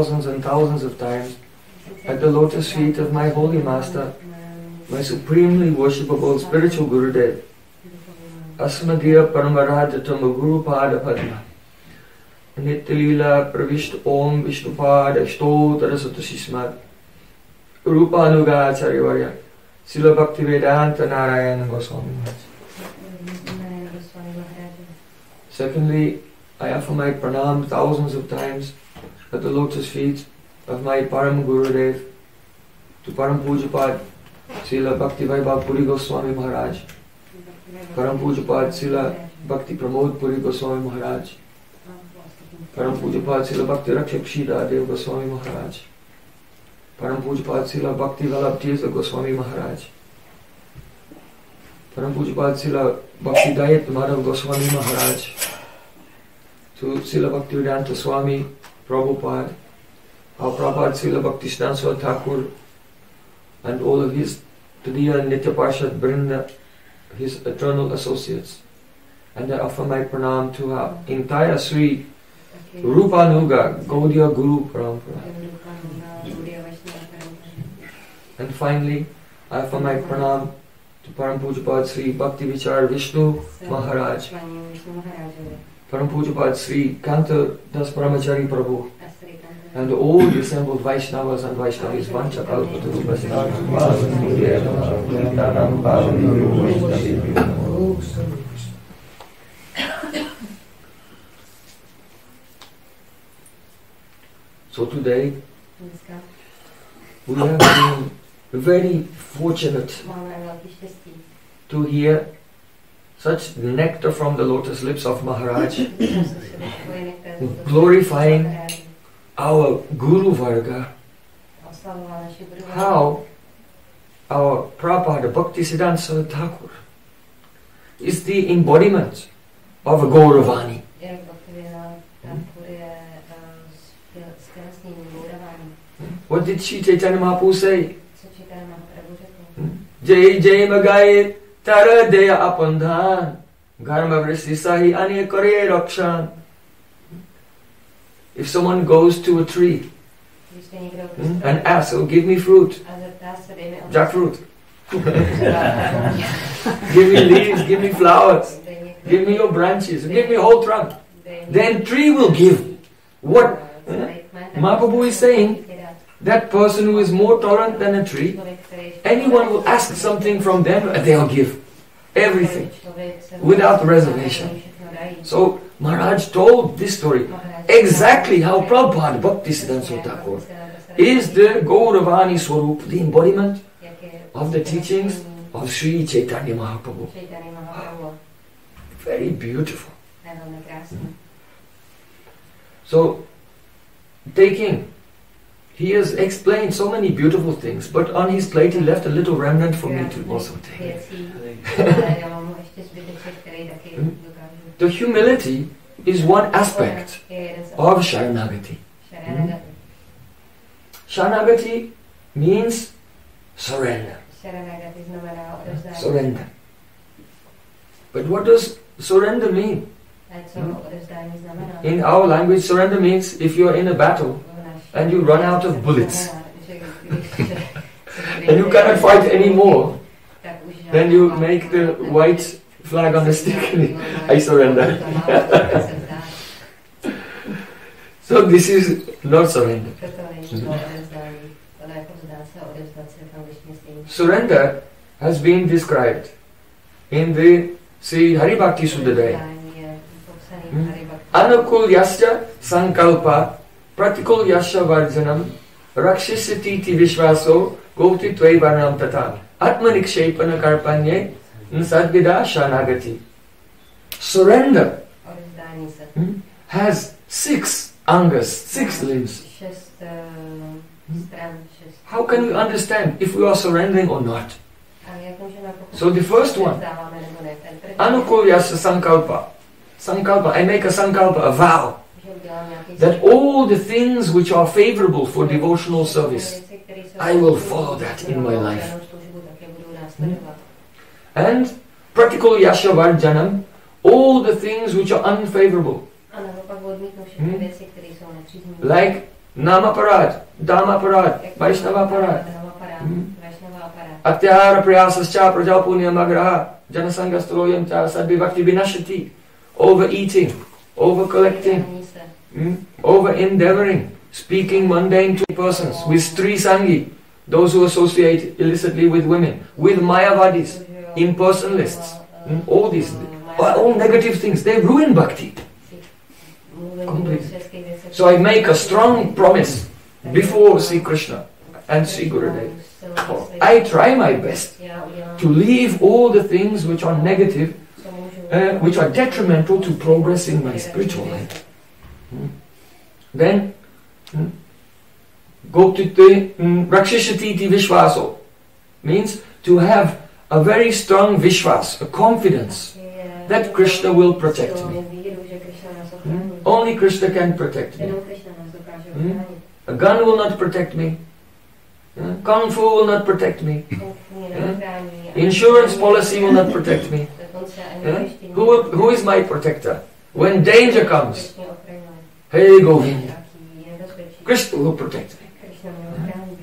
thousands and thousands of times at the lotus feet of my holy master, my supremely worshipable spiritual Gurudev, Asmadiya Paramaradhatam Guru Pada Padma. Nityalila Pravishta Om Vishnupada Shtotara Satasismat Rupa Anuga Acharya Varya Sila Bhakti Vedanta Narayana Goswami Secondly, I offer my pranam thousands of times at the lotus feet of my Param Gurudev to Param Pujapad Srila Bhakti Vaibhav Puri Goswami Maharaj, Param Pujapad Srila Bhakti Pramod Puri Goswami Maharaj, Param Pujapad Srila Bhakti Rakshak Shira Dev Goswami Maharaj, Param Pujapad Srila Bhakti Vallabh Tirtha Goswami Maharaj, Param Pujapad Srila Bhakti Dayat Madhav Goswami Maharaj, to Srila Bhakti Vedanta Swami Prabhupada, our Prabhupada Srila Bhakti Thakur, and all of his Tadiya and Nitya Parshad Brinda, his eternal associates. And I offer my pranam to her entire Sri taky Rupanuga Gaudiya Guru Parampara. těm Rupám na Gaudiya Vaishnava parampaře. And finally, I offer my pranam to Param Pujapad Sri Bhakti Vichar Vishnu Maharaj, klaním Vishnu Maharážovi Param Pujapad Sri Kanta Das Paramachari Prabhu, and all the assembled Vaishnavas and Vaishnavis Vancha So today we have been very fortunate to hear such nectar from the lotus lips of Maharaj, že jsme slyšeli tvoje některé z toho, Glorifying our Guru Varga, oslavoval naši Guru. how our Prabhupada Bhaktisiddhanta Saraswati Thakur is the embodiment of a Gauravani. Jak Bhaktivinoda Thakur je ztělesnění Gauravání. What did Sri Chaitanya Mahaprabhu say? Co Chaitanya Mahaprabhu řekl? Jai Jai Tara Deya Apandhan Garma Vristi Sahi Anya Kare Rakshan. If someone goes to a tree hmm, and asks, oh, give me fruit, a zeptá se, dej mi ovoce. jackfruit, give me leaves, give me flowers, give me your branches, give me a whole trunk, then tree will give. What Mahaprabhu is saying. That person who is more tolerant than a tree, anyone will ask something from them uh, they'll give everything. Without reservation. So Maharaj told this story exactly how Prabhupada Bhaktisiddhanta Thakur is the Gauravani Swarup, the embodiment of the teachings of Sri Chaitanya Mahaprabhu. Very beautiful. To je velmi krásné. So, taking, he has explained so many beautiful things, but on his plate he left a little remnant for me to also take. Věcí, ale já mám ještě zbyteček, který taky dokážu. The humility is one aspect Je jeden z of Sharanagati. Sharanagati. Sharanagati means surrender. Sharanagati znamená odevzdání. Surrender. But what does surrender mean? Hmm. In our language, surrender means if you're in a battle V naší- and you run out of bullets Znamená, že když se- and you cannot fight anymore, then you make the white flag on the stick and I surrender. So this is not surrender. Toto není to odevzdání. To ne jako vzdát se, odevzdat se v angličtině stejně. Surrender has been described in the Sri Haribhakti Suddhadaya. Odevzdání je popsaný v Hmm. Anukul yasya sankalpa pratikul yasya varjanam rakshasatiti vishvaso goti tvai varnam tata atmanikshepana karpanye sadvida shanagati. Surrender hmm, has six angas, six limbs. How can we understand if we are surrendering or not? So the first one, odevzdáváme nebo ne? Ten první, anukul yasya sankalpa. Sankalpa, I make a sankalpa, a vow, that all the things which are favorable for devotional service Věci, které jsou I will follow that in my life. danou službu, tak je budu následovat. And practical yashavarjanam, all the things which are unfavorable, A nebo pak odmítnu všechny Hmm. věci, které jsou nepříznivé. like namaparad, dhammaparad, vaishnavaparad, Hmm. Atyahara prayasascha prajapunyamagraha, janasangastoloyam cha sadvivakti vinashati, overeating, overcollecting, Vyhání mm, over endeavoring, speaking mundane to persons, with stri sangi, those who associate illicitly with women, with mayavadis, impersonalists, mm, all these, all all negative things, they ruin bhakti. Completely. So I make a strong promise before Sri Krishna and Sri Gurudev. I try my best to leave all the things which are negative, uh, which are detrimental to progress in my spiritual life. Hmm. Then, hmm, go to the hmm, Rakshashatiti means to have a very strong Vishwas, a confidence that Krishna will protect me. Only Krishna can protect me. A gun will not protect me. Kung Fu will not protect me. Insurance policy will not protect me. Who, who is my protector? When danger comes. Hey Govinda. Krishna will protect me. Krishna mě ochrání.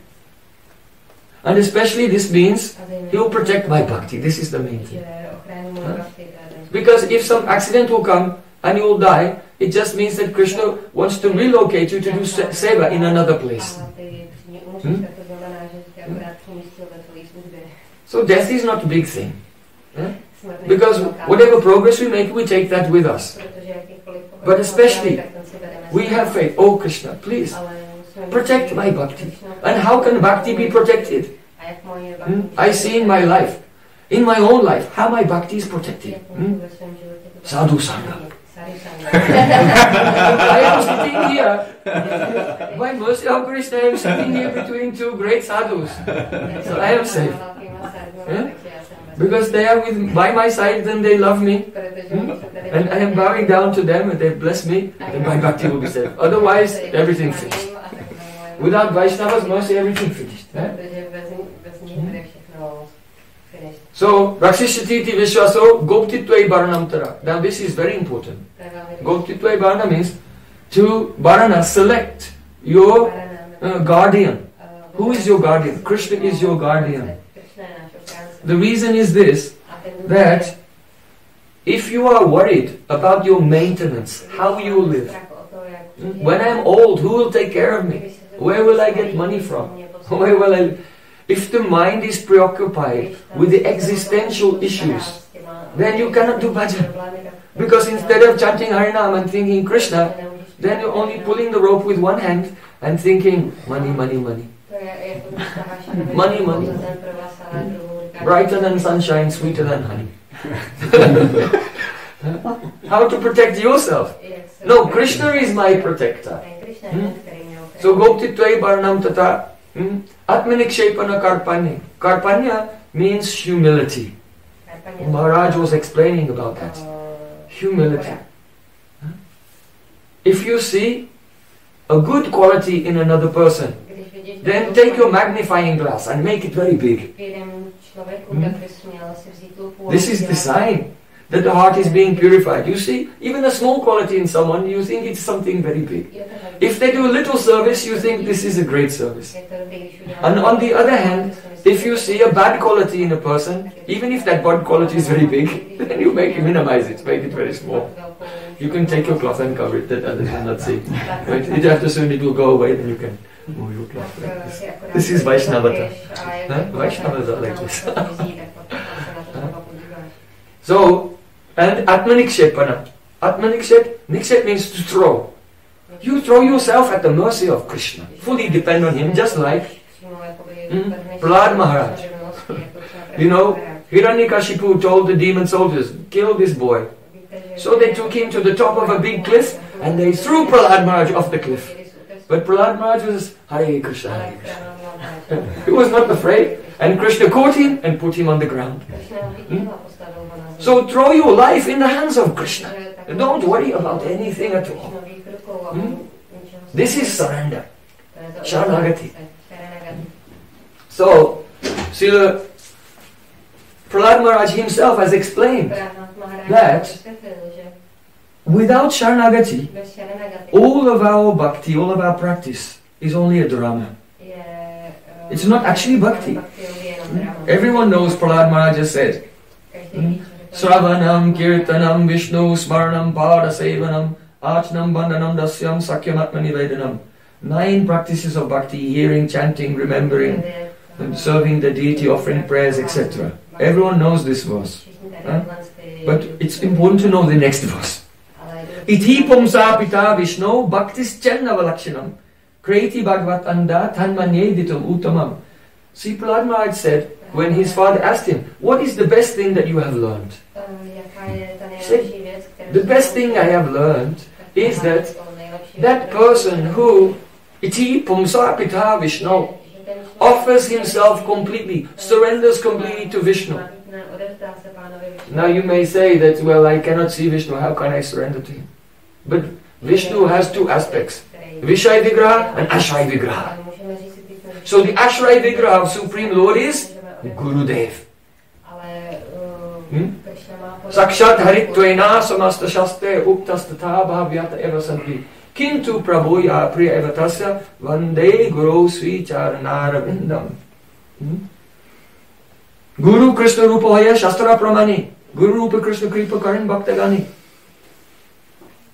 And especially this means he will protect my bhakti. This is the main thing. Že ochrání můj Huh? bhakti, to je ten Because if some accident will come and you will die, it just means that Krishna wants to relocate you to do se- seva in another place. Hmm? A ty při ní umřeš, Hm? tak to znamená, že tě akorát přemístil ve tvojí službě. So death is not a big thing. Because whatever progress we make, we take that with us. But especially, We have faith. Oh Krishna, please protect my bhakti. And how can bhakti be protected? Hmm? I see in my life, in my own life, how my bhakti is protected. Hmm? Sadhu sangha. I am sitting here. By mercy of Krishna, I am sitting here between two great sadhus. So I am safe. Because they are with by my side, then they love me, Hmm? and I am bowing down to them, and they bless me, and my bhakti will be safe. Otherwise, everything finished. Without Vaishnava's mercy, everything finished. eh? Všechno. So, Rakshishati Vishwaso Goptitvai Baranamtara. Now, this is very important. Goptitvai Barana means to Barana select your uh, guardian. Who is your guardian? Krishna is your guardian. The reason is this A ten důvod that if you are worried about your maintenance, how you will live, strach o to, jak žijeme, when I'm old, who will take care of me? když se to Where will I get money from? Where will I? If the mind is preoccupied with the existential issues, then you cannot do bhajan. Because instead of chanting Harinam and thinking Krishna, then you're only pulling the rope with one hand and thinking money, money, money. To je jako když taháš jenom Money, money. Za ten provaz, ale druhou říkáš- Brighter than sunshine, sweeter than honey. How to protect yourself? No, Krishna is my protector. Ten Krishna je Hmm? So Gopti Tvai Barnam Tata hmm? Atmanikshepana Karpanya. Karpanya means humility. Maharaj was explaining about that. Eh, Humility. If you see a good quality in another person, then take your magnifying glass and make it very big. V jiném člověku, Hmm? tak bys měl si vzít lupu a This is the sign that the heart is being purified. You see, even a small quality in someone, you think it's something very big. Je to tak. If they do a little service, you think this is a great service. Je to dobrý, když uděláš- And on the other hand, If you see a bad quality in a person, even if that bad quality is very big, then you make minimize it, make it very small. You can take your cloth and cover it that others will not see. But it after soon it will go away, then you can cloth like this. This is Vaishnavata. Huh? Vaishnavas are like this. So, and Atmanikshepana. Atmanikshep, nikshep means to throw. You throw yourself at the mercy of Krishna. Fully depend on him, just like, Hmm? Prahlad Maharaj. you know, Hiranyakashipu told the demon soldiers, kill this boy. So they took him to the top of a big cliff and they threw Prahlad Maharaj off the cliff. But Prahlad Maharaj was Hare Krishna, Hare Krishna. He was not afraid. And Krishna caught him and put him on the ground. Hmm? So throw your life in the hands of Krishna. And don't worry about anything at all. Hmm? This is surrender. Sharanagati. So, Srila Prahlad Maharaj himself has explained That- without Sharanagati, all of our bhakti, all of our practice is only a drama. It's not actually bhakti. Everyone knows Prahlad Maharaj has said, hmm? Sravanam, Kirtanam, Vishnu, Smaranam, Pada Sevanam, Achnam, Bandhanam, Dasyam, Sakyam, Atmanivedanam. Nine practices of bhakti, hearing, chanting, remembering, and serving the deity, offering prayers, etc. Everyone knows this verse. Huh? But it's important to know the next verse. Iti pumsa pita Vishnu bhaktis channavalakshanam kreti bhagavat anda tanmanyeditum uttamam. See, Prahlad Maharaj said, when his father asked him, what is the best thing that you have learned? Said, The best thing I have learned is that that person who iti pumsa pita Vishnu offers himself completely, surrenders completely to Vishnu. Now you may say that, well, I cannot see Vishnu, how can I surrender to him? But Vishnu has two aspects, Vishai Vigraha and Ashrai Vigraha. So the Ashrai Vigraha of Supreme Lord is Gurudev. Hmm? Sakshat Haritvena Samasta Shaste Uktastata Bhavyata Eva Santi Kintu Prabhuya Priya Eva Tasya Vande Guru Sri Charanara Vindam Hmm? Guru Krishna Rupa Haya Shastra Pramani Guru Rupa Krishna Kripa Karan Bhaktagani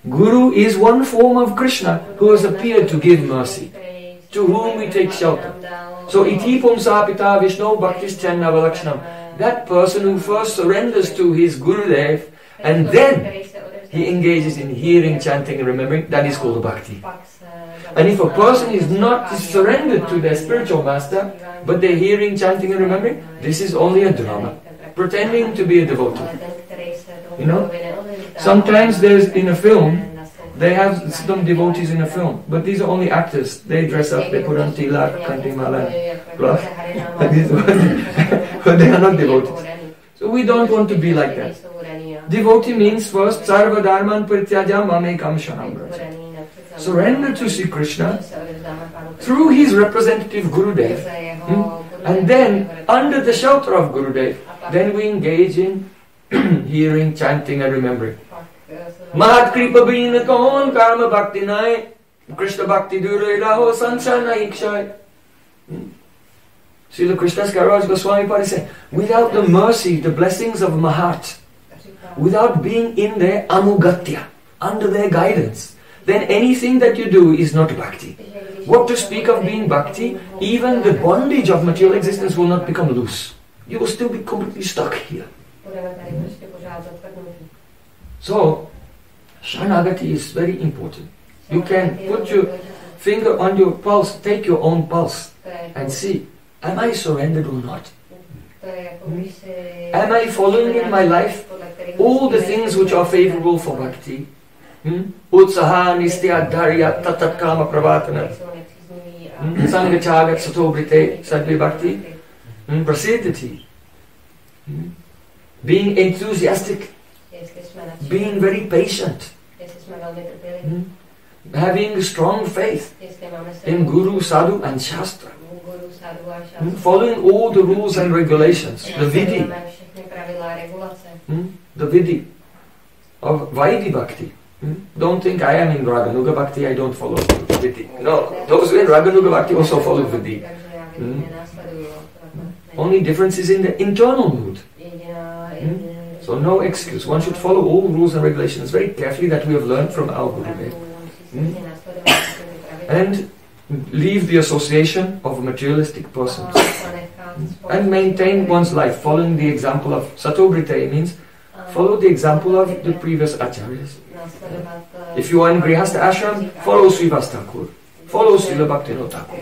Guru is one form of Krishna who has appeared to give mercy. to whom we take shelter. So iti pumsa pita Vishnu bhaktischanna valakshanam. That person who first surrenders to his Gurudev and then he engages in hearing, chanting and remembering, that is called bhakti. And if a person is not surrendered to their spiritual master, but they're hearing, chanting and remembering, this is only a drama, pretending to be a devotee. You know, Sometimes there's in a film, they have some devotees in a film, but these are only actors. They dress up, they put on tilak, kantimala, cloth. But they are not devotees. So we don't want to be like that. Devotee means first, sarva dharman prityaja mamekam shanam. Surrender to Sri Krishna through his representative Gurudev. hmm? And then, under the shelter of Gurudev, then we engage in hearing, chanting and remembering. Mahat kripa bin kon karma bhakti nai Krishna bhakti dure raho sansana ikshai. Hmm. Srila Krishnadas Kaviraj Goswami said, without the mercy, the blessings of Mahat, without being in their anugatya, under their guidance, then anything that you do is not bhakti. What to speak of being bhakti, even the bondage of material existence will not become loose. You will still be completely stuck here. So, Shanagati is very important. You can put your finger on your pulse, take your own pulse and see, am I surrendered or not? Am I following in my life all the things which are favorable for bhakti? Hmm? Utsaha, nistya, dharya, tatat kama pravatana, hmm? sangha chagat satobrite, sadvi bhakti, hmm? prasiddhati. Hmm? Being enthusiastic, being very patient, hmm? having strong faith in Guru, Sadhu and Shastra, hmm? following all the rules and regulations, the vidhi, hmm? the vidhi of Vaidhi Bhakti. Hmm? Don't think I am in Raganuga Bhakti, I don't follow vidhi. No, those in Raganuga Bhakti also follow vidhi. Only difference is in the internal mood. So no excuse. One should follow all rules and regulations very carefully that we have learned from our Gurudev. Hmm? And leave the association of materialistic persons. And maintain one's life following the example of Satobrite means follow the example of the previous acharyas. Hmm? If you are in Grihastha ashram, follow Srivas. Follow Srila Thakur.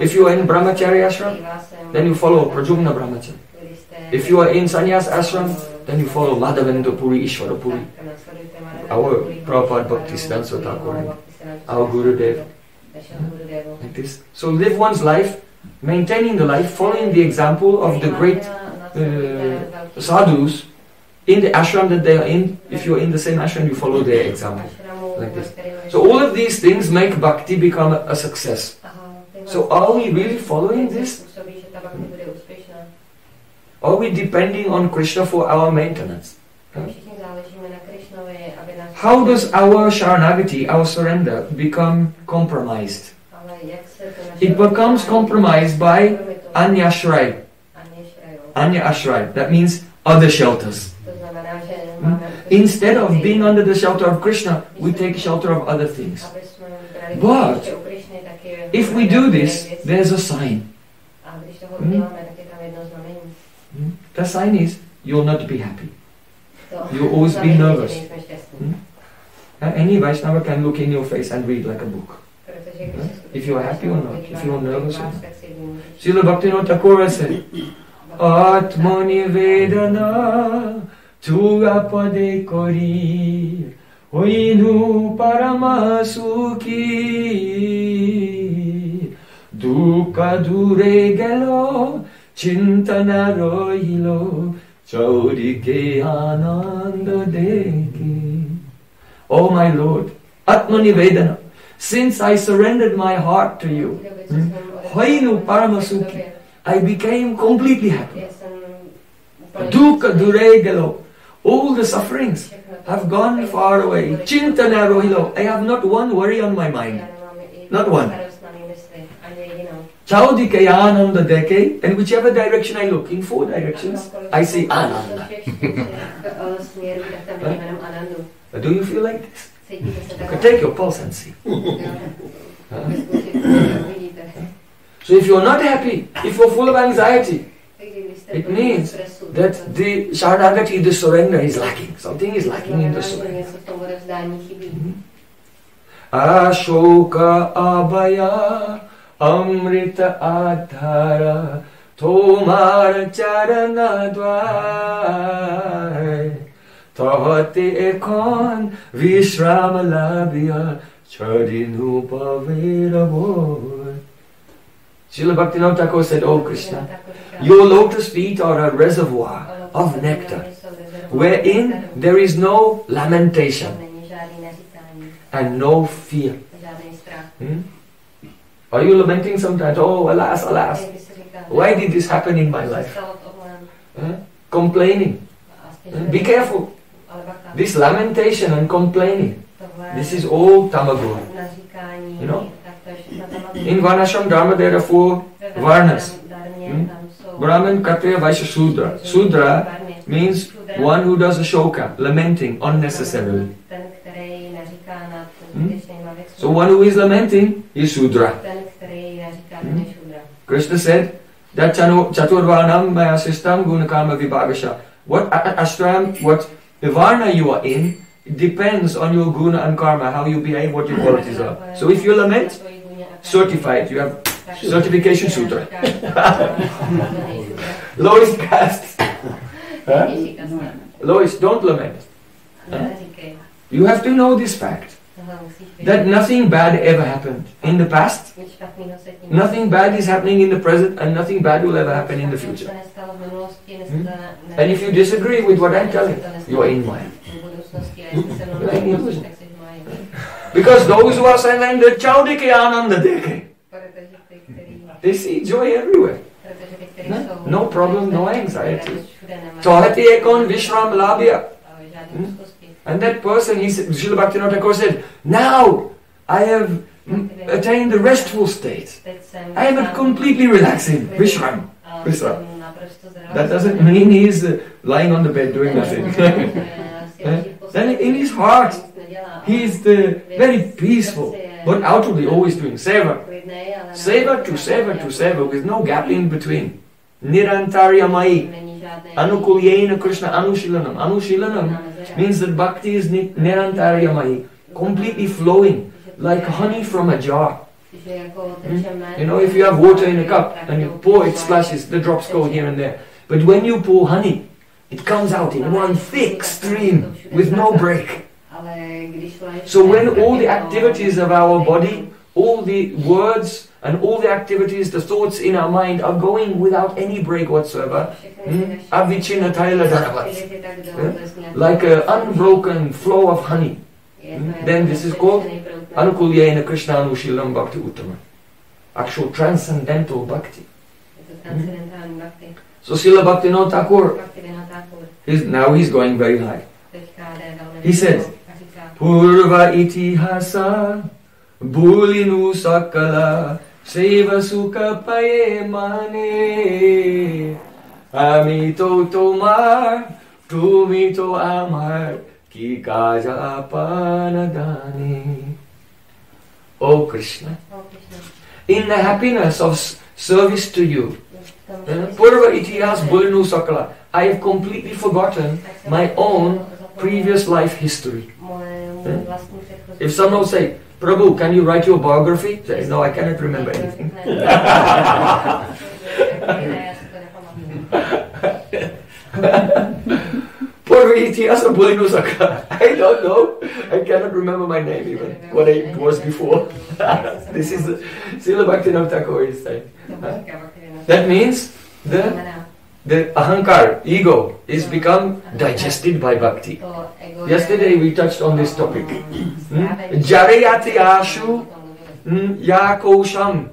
If you are in Brahmachari ashram, then you follow Pradyumna Brahmachari. If you are in Sannyas ashram, then you follow Madhavendra Puri, Ishvara Puri. Our Prabhupada Bhakti Siddhanta Thakur, our Gurudev. Like this. So live one's life, maintaining the life, following the example of the great uh, sadhus in the ashram that they are in. If you're in the same ashram, you follow their example. Like this. So all of these things make bhakti become a success. So are we really following this? Are we depending on Krishna for our maintenance? How does our sharanagati, our surrender, become compromised? It becomes compromised by anyashray. Anya ashray. That means other shelters. Instead of being under the shelter of Krishna, we take shelter of other things. But if we do this, there's a sign. Hmm? The sign is you'll not be happy. You'll always be nervous. Hmm? Uh, Any Vaishnava can look in your face and read like a book. If you are happy or not, if you are nervous or not. Srila Bhaktivinoda Thakur said, Atmani Vedana Tuga Pade Kori Hoinu Paramasuki Dukkha Dure Gelo Chintana Rohilo Chaurike Ananda Deke Oh my Lord, Atmani Vedana, since I surrendered my heart to you, Hoinu Paramasuki, I became completely happy. Dukkha duregalo. All the sufferings have gone far away. Chintana rohilo. I have not one worry on my mind. Not one. Chaudike ananda deke. And whichever direction I look, in four directions, I see ananda. Do you feel like this? Okay, take your pulse and see. So if you're not happy, if you're full of anxiety, it means that the Sharanagati, the surrender is lacking. Something is lacking in the surrender. Hmm? Ashoka abhaya amrita adhara tomar charana dwai tahate ekon vishrama labhya chadinu pavirabor Srila Bhaktivinoda Thakur said, Oh Krishna, your lotus feet are a reservoir of nectar, wherein there is no lamentation and no fear. Hmm? Are you lamenting sometimes? Oh, alas, alas. Why did this happen in my life? Huh? Complaining. Be careful. This lamentation and complaining, this is all tamagura. You know? In Varnashram Dharma there are four Varnas. Hmm? Brahman, Kshatriya, Vaishya, Sudra. Sudra means one who does a shoka, lamenting unnecessarily. Hmm? So one who is lamenting is Sudra. Hmm? Krishna said that Chaturvarnam maya sistam gunakama vibhagasha. What ashram, what varna you are in depends on your guna and karma, how you behave, what your qualities are. So if you lament, certified, you have certification Sudra. Lowest caste. Huh? Lowest, don't lament. Huh? You have to know this fact that nothing bad ever happened in the past, nothing bad is happening in the present, and nothing bad will ever happen in the future. Hmm? And if you disagree with what I'm telling, you are in Maya. You are in illusion. Because those who are surrendered, chaudike ananda deke. They see joy everywhere. No, no problem, no anxiety. Tohati ekon vishram labhya. And that person, he said, Srila Bhaktivinoda Thakur said, now I have attained the restful state. I am completely relaxing. Vishram. Vishram. That doesn't mean he is uh, lying on the bed doing nothing. then in his heart, he is the very peaceful, but outwardly always doing seva. Seva to seva to seva with no gap in between. Nirantaryamai. Anukulyena Krishna Anushilanam. Anushilanam means that bhakti is nirantaryamai, completely flowing like honey from a jar. Hmm? You know, if you have water in a cup and you pour, it splashes, the drops go here and there. But when you pour honey, it comes out in one thick stream with no break. So when all the activities of our body, all the words and all the activities, the thoughts in our mind are going without any break whatsoever, hmm? like an unbroken flow of honey. Hmm? Then this is called Anukulyena Krishna Anushilam Bhakti Uttama. Actual transcendental bhakti. Hmm? So Srila Bhaktivinoda Thakur, he's, now he's going very high. He says, Purva itihasa bulinu sakala seva sukha paye mane আমি তো তোমার তুমি তো আমার কি কাজ আপন দানে Oh Krishna, in the happiness of service to you, Purva Itihas Bulnu Sakala, I have completely forgotten my own previous life history. If someone will say, Prabhu, can you write your biography? Say, no, I cannot remember anything. Purva Itihas Bulnu Sakala. I don't know. I cannot remember my name even, what I was before. this is Srila Bhaktivinoda Thakur is saying. That means the the ahankar, ego, is become digested by bhakti. Yesterday we touched on this topic. Hmm? Jarayati ashu hmm, yakosham.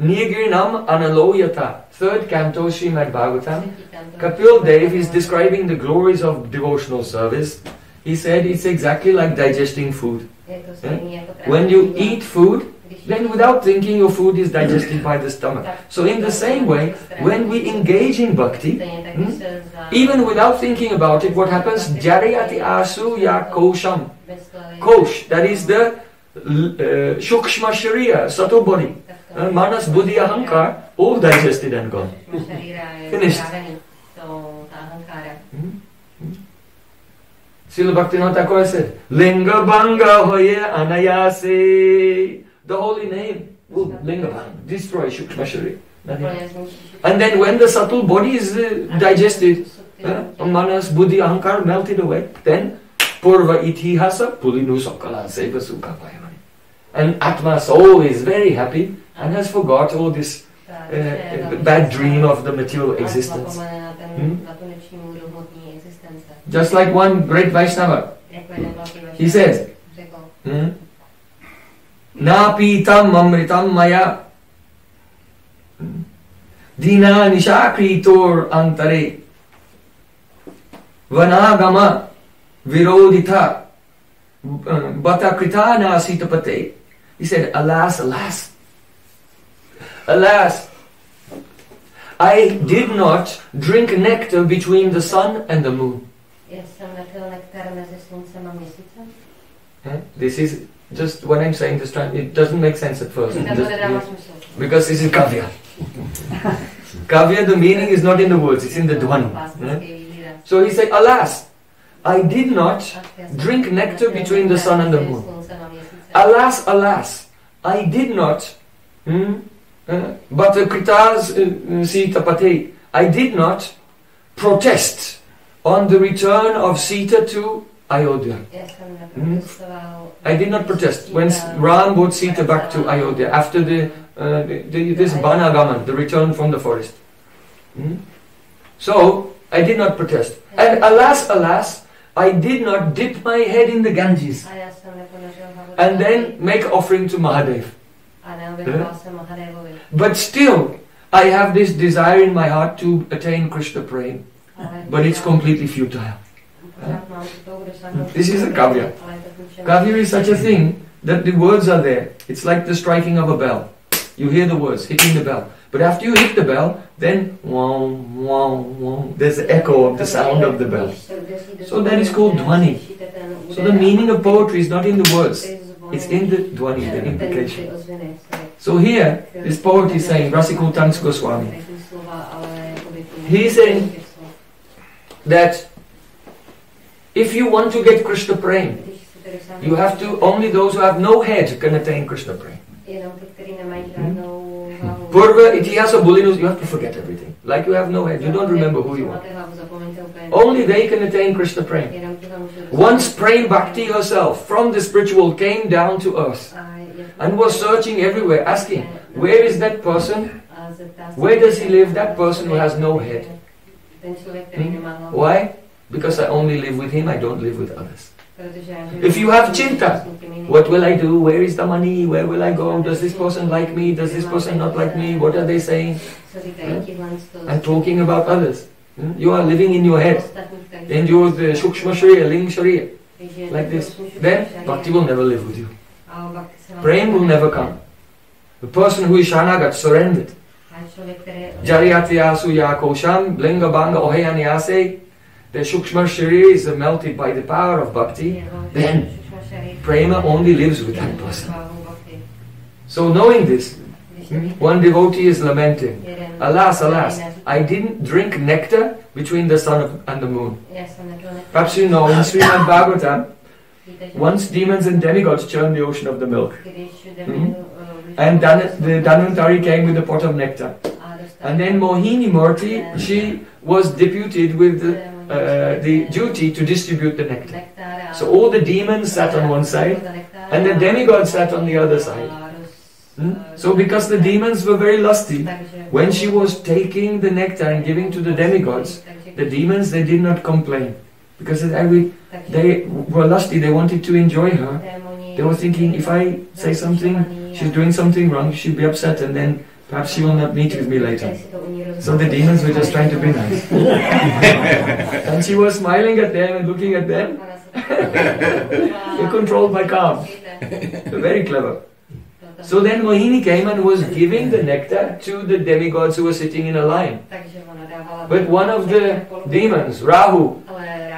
Nigirinam Analoyata, third canto Srimad Bhagavatam. Kapil Dev is describing the glories of devotional service. He said it's exactly like digesting food. Je to stejný jako When you eat food, then without thinking your food is digested by the stomach. So in the same way, when we engage in bhakti, Stejně tak, hm, když se za- even without thinking about it, what happens? Jaryati asu ya kosham. bez toho je- Kosh, that is the uh, shukshma shariya, subtle body. Uh, manas, buddhi, ahankar, all digested and gone. Finished. strávený, to, ta ahankára. Hmm? Hmm? Srila Bhaktivinoda Thakur said, Linga Bhanga Hoye Anayase. The holy name will Linga Bhanga, destroy Shukshma Shari. Nothing. And then when the subtle body is uh, digested, uh, manas, buddhi, ahankar melted away, then purva itihasa pulinu sakala seva sukha payamani. And Atma soul is very happy and has forgot all this uh, uh, bad dream of the material existence. zapomene na ten- Hmm? na tu noční můru hmotné existence. Just like one great Vaishnava, Jako jeden velký he says, Hmm? Napītam amritam maya. Dina nishakritor antare Vanagama virodita uh, Bata kritana sitapate He said, alas, alas Alas I did not drink nectar between the sun and the moon. já jsem nepil nektar mezi sluncem a měsícem. Eh? This is just what I'm saying. This try- it doesn't make sense at first. Because this is kavya. kavya, the meaning is not in the words; it's in the dhvani. eh? So he said, "Alas, I did not. Ach, já jsem Drink nectar between the sun and the moon. sluncem a měsícem. Alas, alas, I did not. Hmm, uh, but the kritas uh, Sita Pate, I did not protest on the return of Sita to Ayodhya. Hmm? I did not protest when Ram brought Sita back to Ayodhya after the, uh, the, the this Banagaman, the return from the forest. Hmm? So I did not protest, and alas, alas, I did not dip my head in the Ganges A já jsem neponořil hlavu do and then make offering to Mahadev. a neobětoval jsem Mahadevovi. But still, I have this desire in my heart to attain Krishna Ale but it's completely futile. This is a kavya. Kavya is such a thing that the words are there. It's like the striking of a bell. You hear the words, hitting the bell. But after you hit the bell, then wow, wow, wow, there's the echo of the sound of the bell. So that is called ten So the meaning of poetry is not in the words, it's in the dhvani, eh, the implication. So here, this poet is saying, Rasikultans Goswami, Pěkný slova, ale He is saying- that if you want to get Krishna dosáhnout you have to, only those who have no head can attain Krishna nemají žádnou. Purva itihasa bulinus, you have to forget everything. Like you have no head, you don't remember who you are. Only they can attain Krishna dosáhnout. Once Prem Bhakti herself from the spiritual came down to earth and was searching everywhere, asking, where is that person? Where does he live, that person who has no head? Hmm? Why? Because I only live with him, I don't live with others. Protože já žiju If you have s chinta. What will I do? Where is the money? Where will I go? Does this person like me? Does this person not like me? What are they saying? Co říkají tihle z toho- I'm talking about others. Hmm? You are living in your head. ostatních, And you're the Shukshma Shariya, Ling Shariya, takže like this. Then. Bhakti will never live with you. A o Bhakti se vám Prem will never come. The person who is Shanagat, surrendered. A člověk, který je- Jaryatyasu Yakosham, Linga Banga Ohayanyase, the Shukshma Shariya is melted by the power of Bhakti. then Prema only lives with that person. So knowing this, one devotee is lamenting. Alas, alas, I didn't drink nectar between the sun and the moon. Perhaps you know in Srimad Bhagavatam, once demons and demigods churned the ocean of the milk. Mhm. eh, And Dan- the Dhanvantari came with a pot of nectar. And then Mohini Murti, she was deputed with the, uh, the duty to distribute the nectar. So all the demons sat on one side, and the demigods sat on the other side. Hmm? So because the demons were very lusty, when she was taking the nectar and giving to the demigods, the demons they did not complain. Because they were lusty, they wanted to enjoy her. They were thinking, if I say something, she's doing something wrong, she'll be upset, and then Perhaps she will not meet with me later. Jestli to u ní rozhodne. So the demons were just trying to be nice. and she was smiling at them and looking at them. Ona se tak- You controlled my calm. Very clever. So then Mohini came and was giving the nectar to the demigods who were sitting in a line. Takže ona dávala- But one of the demons, Rahu,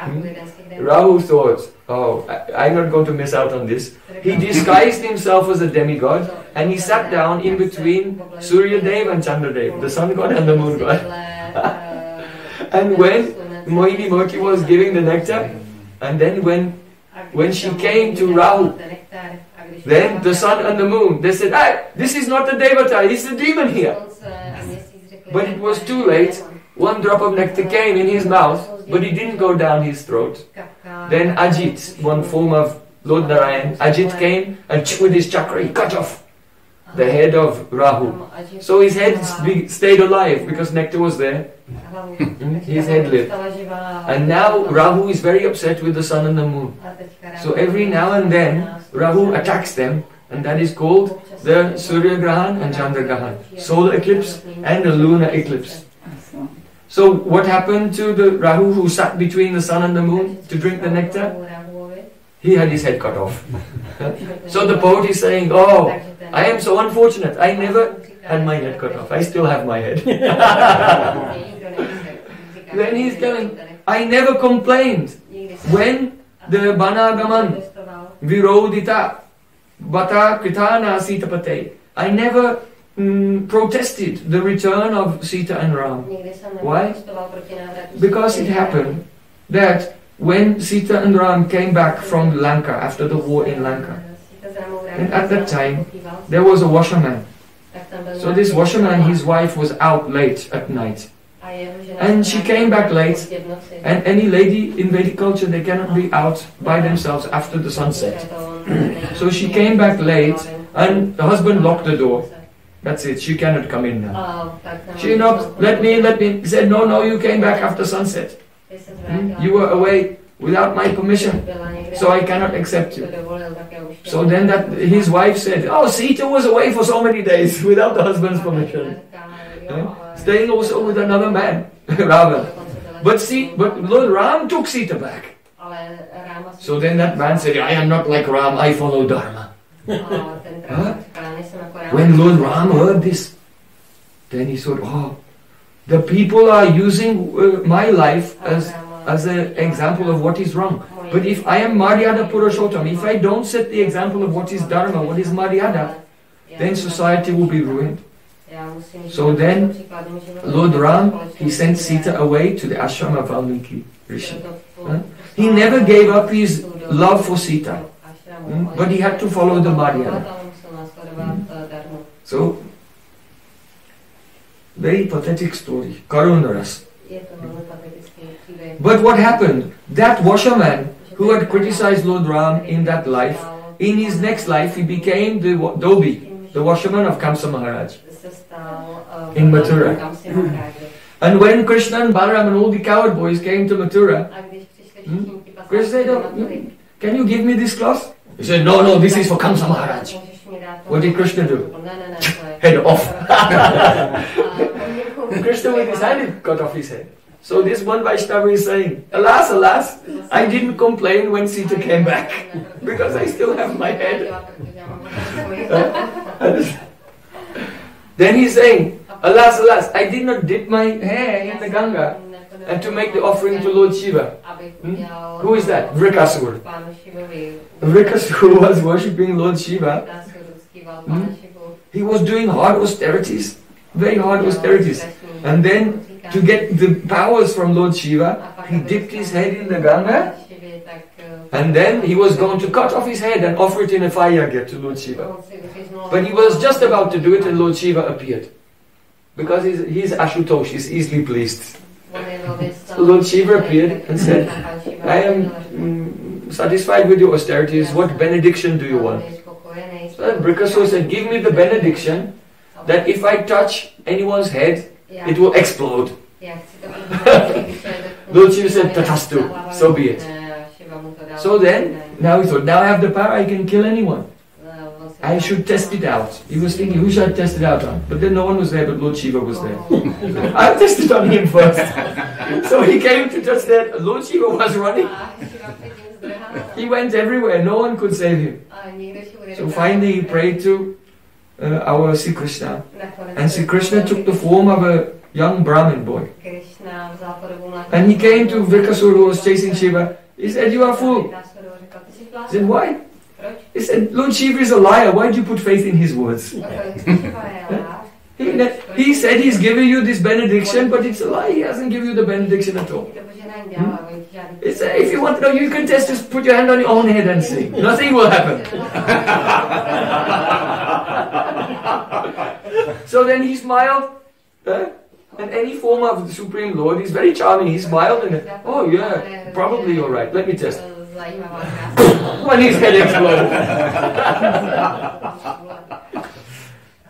Hmm? jeden z těch démonů, Rahu thought, oh, I, I'm not going to miss out on this. He disguised himself as a demigod and he sat down in between Surya Dev and Chandra Dev, the sun god and the moon god. And when Mohini Moki was giving the nectar, and then when when she came to Rahu, then the sun and the moon, they said, ah, this is not the Devata, he's the demon here. But it was too late. One drop of nectar came in his mouth, but it didn't go down his throat. Then Ajit, one form of Lord Narayan, Ajit came and with his chakra he cut off the head of Rahu. So his head stayed alive because nectar was there. Hmm? His head lived. And now Rahu is very upset with the sun and the moon. So every now and then Rahu attacks them and that is called the Surya Grahan and Chandra Grahan, solar eclipse and the lunar eclipse. So what happened to the Rahu who sat between the sun and the moon to drink the nectar? He had his head cut off. So the poet is saying, oh, I am so unfortunate. I never had my head cut off. I still have my head. Then he's telling, I never complained when the Banagaman Virodita Bata Kritana Sitapate. I never mm, protested the return of Sita and Ram. Why? Because it happened that when Sita and Ram came back from Lanka after the war in Lanka, and at that time there was a washerman. So this washerman, his wife was out late at night. And she came back late, And any lady in Vedic culture, they cannot be out by themselves after the sunset. So she came back late, and the husband locked the door. That's it, she cannot come in now. She knocked, let me in, let me in. He said, no, no, you came back after sunset. Hmm? You were away without my permission, so I cannot accept you. So then that his wife said, oh, Sita was away for so many days without the husband's permission. Staying also with another man, Ravan. But see, but Lord Ram took Sita back. So then that man said, I am not like Ram, I follow Dharma. When Lord Ram heard this, then he thought, oh, the people are using uh, my life as, as an example of what is wrong. But if I am Maryada Purushottam, if I don't set the example of what is Dharma, what is Maryada, then society will be ruined. So then, Lord Ram, he sent Sita away to the ashram of Valmiki Rishi. Huh? He never gave up his love for Sita, Hmm? but he had to follow the Maryada. So, very pathetic story, Karunaras. But what happened? That washerman who had criticized Lord Ram in that life, in his next life he became the Dobi, the washerman of Kamsa Maharaj. In Mathura. And when Krishna and Balaram and all the coward boys came to Mathura, Hmm? Krishna said, "Oh, Can you give me this cloth? He said, No, no, this is for Kamsa Maharaj. What did Krishna do? Head off. Krishna with his hand cut off his head. So this one Vaishnava is saying, Alas, alas, I didn't complain when Sita came back because I still have my head. then he's saying, Alas, alas, I did not dip my hair in the Ganga and to make the offering to Lord Shiva. Hmm? Who is that? Vrikasur. Vrikasur was worshipping Lord Shiva. Hmm? He was doing hard austerities, very hard austerities. And then to get the powers from Lord Shiva, he dipped his head in the Ganga and then he was going to cut off his head and offer it in a fire yajna to Lord Shiva. But he was just about to do it and Lord Shiva appeared. Because he's, he's Ashutosh, he's easily pleased. So Lord Shiva appeared and said, I am mm, satisfied with your austerities, what benediction do you want? Uh, so Brikasur said, give me the benediction that if I touch anyone's head, it will explode. Lord Shiva said, Tatastu, so be it. So then, now he thought, now I have the power, I can kill anyone. I should test it out. He was thinking, who should I test it out on? But then no one was there, but Lord Shiva was there. I'll test it on him first. so he came to test that. Lord Shiva was running. A Shiva předtím zdrhal. He went everywhere. No one could save him. A nikdo Shivu So finally he prayed to uh, our Sri Krishna. And Sri Krishna took the form of a young Brahmin boy. Krishna vzal podobu mladého And he came to. Vrikasur who was chasing Shiva. He said, You are fool. Vikasuru řekl, "Ty jsi He said, Why? He said, Lord Shiva is a liar. Why do you put faith in his words? He, he said he's giving you this benediction, but it's a lie. He hasn't given you the benediction at all. If you want to know, you can test. Just put your hand on your own head and see. Nothing will happen. So then he smiled, eh? and any form of the Supreme Lord, he's very charming. He smiled and, oh yeah, probably you're right. Let me test. When his head exploded.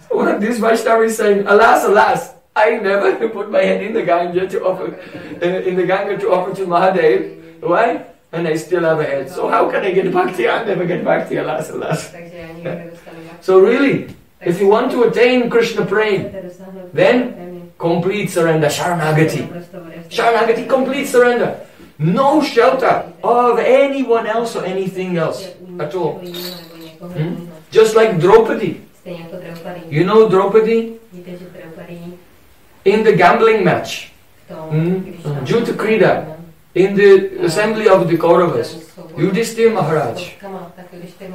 What this Vaishnava is saying, alas, alas, I never put my head in the Ganga to offer, uh, in the Ganga to offer to Mahadev. Why? And I still have a head. So how can I get bhakti? I'll never get bhakti, alas, alas. Takže já nikdy nedostanu bhakti. So really, if you want to attain Krishna prema, then complete surrender, Sharanagati. Sharanagati, complete surrender. No shelter of anyone else or anything else at all. Hmm? Just like. Draupadi. You know Draupadi? Víte, že Draupadi In the gambling match, když tam- Jutta Krida. in the assembly of the Kauravas, Yudhishthir Maharaj,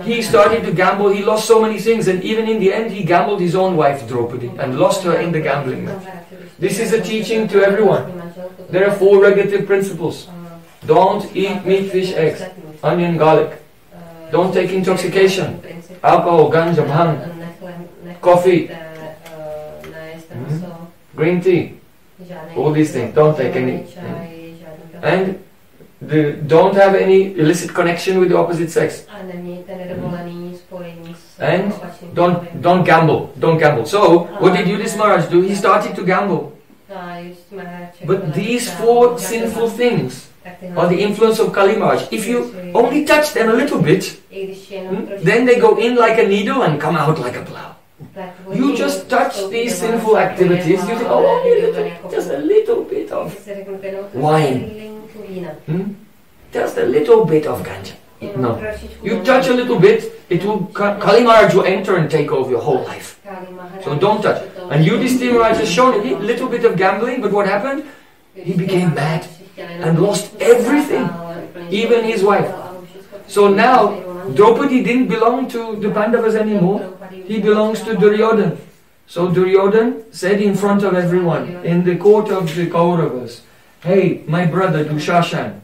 he started to gamble, he lost so many things, and even in the end, he gambled his own wife, Draupadi, and lost her in the gambling match. This is a teaching to everyone. There are four regulative principles. Don't eat meat, fish, eggs, onion, garlic, don't take intoxication, alcohol, ganja, bhang, coffee. Green tea, all these things, don't take any. and the, don't have any illicit connection with the opposite sex. And Don't don't gamble. Don't gamble. So what did Yudhishthira Maharaj do? He started to gamble. But these four sinful things are the influence of Kali Maharaj. If you only touch them a little bit, hmm, then they go in like a needle and come out like a plow. You just touch these sinful activities. You think, oh, only a little, just a little bit of, Když si řeknete, no, wine. hmm, just a little bit of ganja. No. You touch a little bit, it will Ka- Kali Maharaj will enter and take over your whole life. So don't touch. to- And Yudhishthira Maharaj has shown a little bit of gambling, but what happened? he became mad and lost everything, even his wife. So now, Draupadi didn't belong to the Pandavas anymore. He belongs to Duryodhan. So Duryodhan said in front of everyone, in the court of the Kauravas, Hey, my brother Dushashan,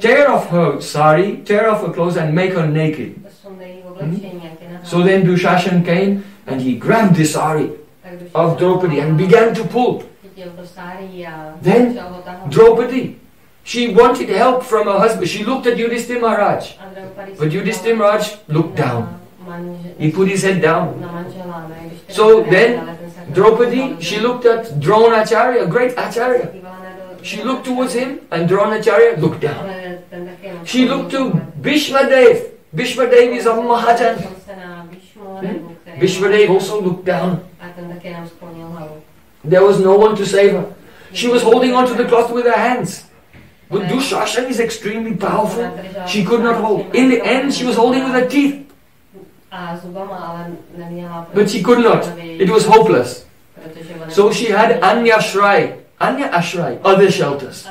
tear off her sari, tear off her clothes and make her naked. Hmm? So then Dushashan came and he grabbed the sari of Draupadi and began to pull. Then Draupadi, she wanted help from her husband. She looked at Yudhisthira Maharaj. But Yudhisthira Maharaj looked down. He put his head down. So then, Draupadi, she looked at Dronacharya, great Acharya. She looked towards him and Dronacharya looked down. She looked to Bhishmadev. Bhishmadev is a Mahajan. Hmm? Bhishmadev also looked down. There was no one to save her. She was holding onto the cloth with her hands. But Dushashan is extremely powerful. She could not hold. In the end, she was holding with her teeth. But she could not. It was hopeless. So she had Anya Shrai, Anya Ashrai, other shelters.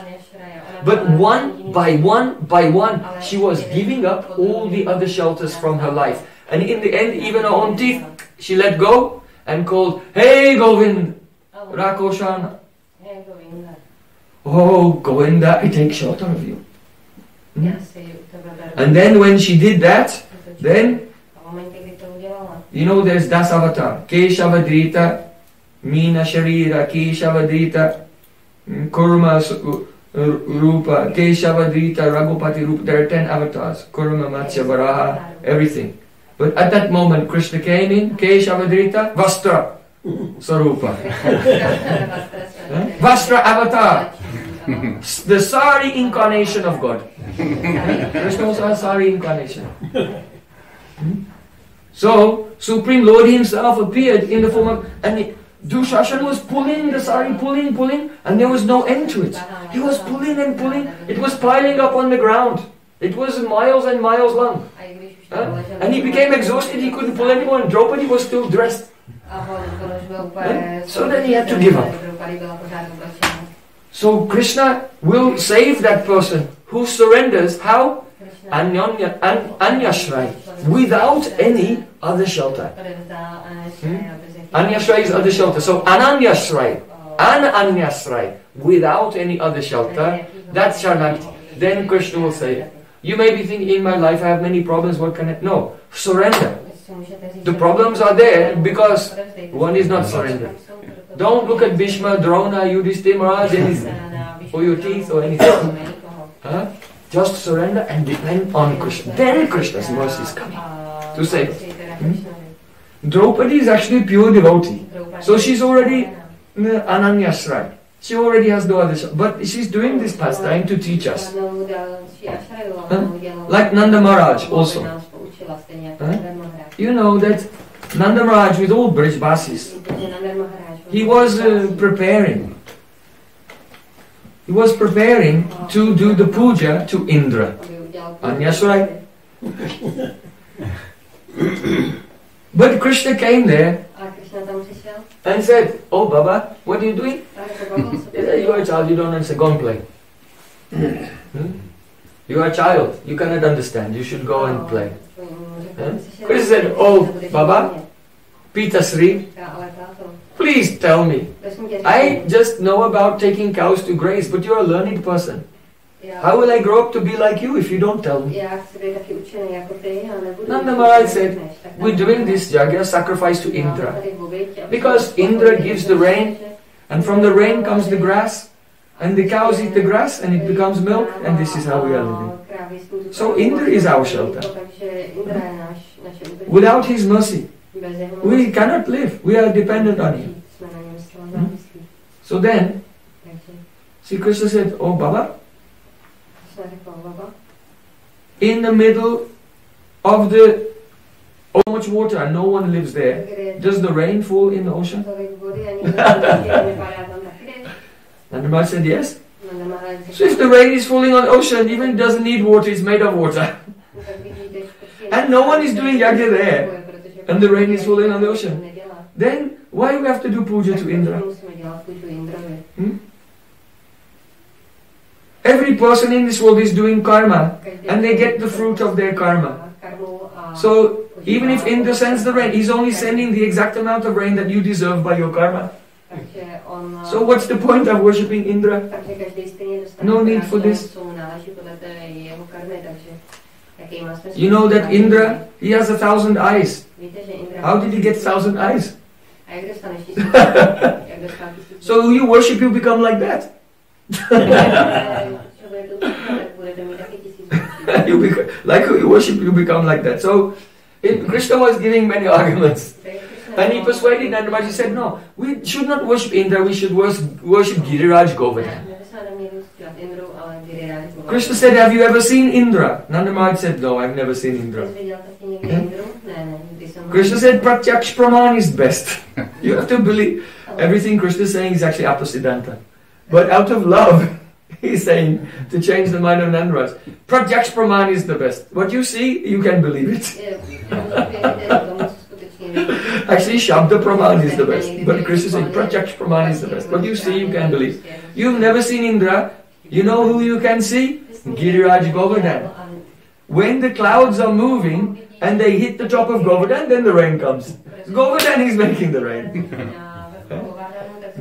But one by one by one, she was giving up all the other shelters from her life. And in the end, even her own teeth, she let go and called, Hey Govind, Rakoshana. Oh, Govinda, I take shelter of you. Hmm? And then when she did that, then, you know, there's Das Avatar, Keshavadrita, Meena Sharira, Keshavadrita, mm, Kurma uh, Rupa, Keshavadrita, Raghupati Rupa. There are ten avatars, Kurma, Matsya, Varaha, everything. But at that moment, Krishna came in, Keshavadrita, Vastra, Sarupa. Vastra Avatar, the Sari incarnation of God. Krishna was a Sari incarnation. So, Supreme Lord Himself appeared in the form of. And Dushashan was pulling the sari, pulling, pulling, and there was no end to it. He was pulling and pulling. It was piling up on the ground. It was miles and miles long. And he became exhausted, he couldn't pull anymore, and Draupadi was still dressed. So then he had to give up. So Krishna will save that person who surrenders. How? Anyanya, an, anyashray. Without any other shelter. Hmm? Anyashray, is other shelter. So ananyashray. An. Without any other shelter. That's Sharanagati. Then Krishna will say, You may be thinking, in my life I have many problems, what can I? No. Surrender. The problems are there because one is not surrendered. Don't look at Bhishma, Drona, Yudhishthira, Maharaj, or your teeth or anything. Huh? Just surrender and depend on Krishna. Then Krishna's mercy is coming. To save. Hmm? Draupadi is actually pure devotee. So she's already uh, ananya Ananyasrai. She already has no other But she's doing this pastime to teach us. Like Nanda Maharaj also. Huh? You know that Nanda Maharaj with all Brijbasis, he was uh, preparing. He was preparing to do the puja to Indra. Anyasrai. But Krishna came there A Krishna tam přišel and said, Oh Baba, what are you doing? a jako bavil se. He said, You are a child, you don't understand. Go and play. Hmm? You are a child, you cannot understand. You should go and play. Krishna said, "Oh, Baba." Pita Sri, please tell me. I just know about taking cows to graze, but you're a learned person. How will I grow up to be like you if you don't tell me? Nanda Maharaj said, We're doing this jagya sacrifice to Indra. Because Indra gives the rain, And from the rain comes the grass, and the cows eat the grass, and it becomes milk, and this is how we are living. So Indra is our shelter. Without his mercy, we cannot live. We are dependent on him. Hmm? So then, Sri Krishna said, Oh Baba, in the middle of the so much water and no one lives there, does the rain fall in the ocean? And the Maharaj said, Yes. So if the rain is falling on the ocean, even doesn't need water, it's made of water. And no one is doing there, and the rain is falling on the ocean. Then why we have to do puja to Indra? Hmm? Every person in this world is doing karma, and they get the fruit of their karma. So even if Indra sends the rain, he's only sending the exact amount of rain that you deserve by your karma. So what's the point of worshipping Indra? No need for this. You know that Indra, he has a thousand eyes. How did he get thousand eyes? So you worship, you become like that. you become, like you worship, you become like that. So it, Krishna was giving many arguments. And he persuaded Nanda Maharaj, he said, no, we should not worship Indra, we should worship, worship Giriraj Govardhan. Krishna said, have you ever seen Indra? Nanda Maharaj said, no, I've never seen Indra. Krishna hmm? said, Pratyaksh Praman is best. you have to believe everything Krishna is saying is actually Apasiddhanta. But out of love, he's saying to change the mind of Nanda Maharaj. Pratyaksh Praman is the best. What you see, you can believe it. Actually, Shabda Praman is the best. But Krishna is saying Pratyaksh Praman is the best. What you see, you can believe. You've never seen Indra. You know who you can see? Giriraj Govardhan. When the clouds are moving and they hit the top of Govardhan, then the rain comes. Govardhan is making the rain.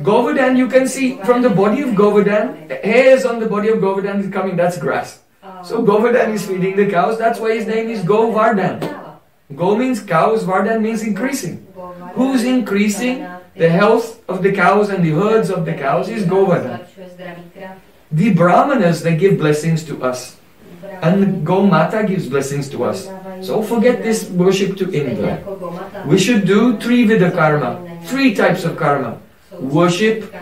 Govardhan, you can see from the body of Govardhan, hairs on the body of Govardhan is coming, that's grass. So Govardhan is feeding the cows, that's why his name is Govardhan. Go means cows, Vardhan means increasing. Who's increasing? The health of the cows and the herds of the cows is Govardhan. The Brahmanas, they give blessings to us. And Gomata gives blessings to us. So forget this worship to Indra. We should do Trivida karma, three types of karma. Worship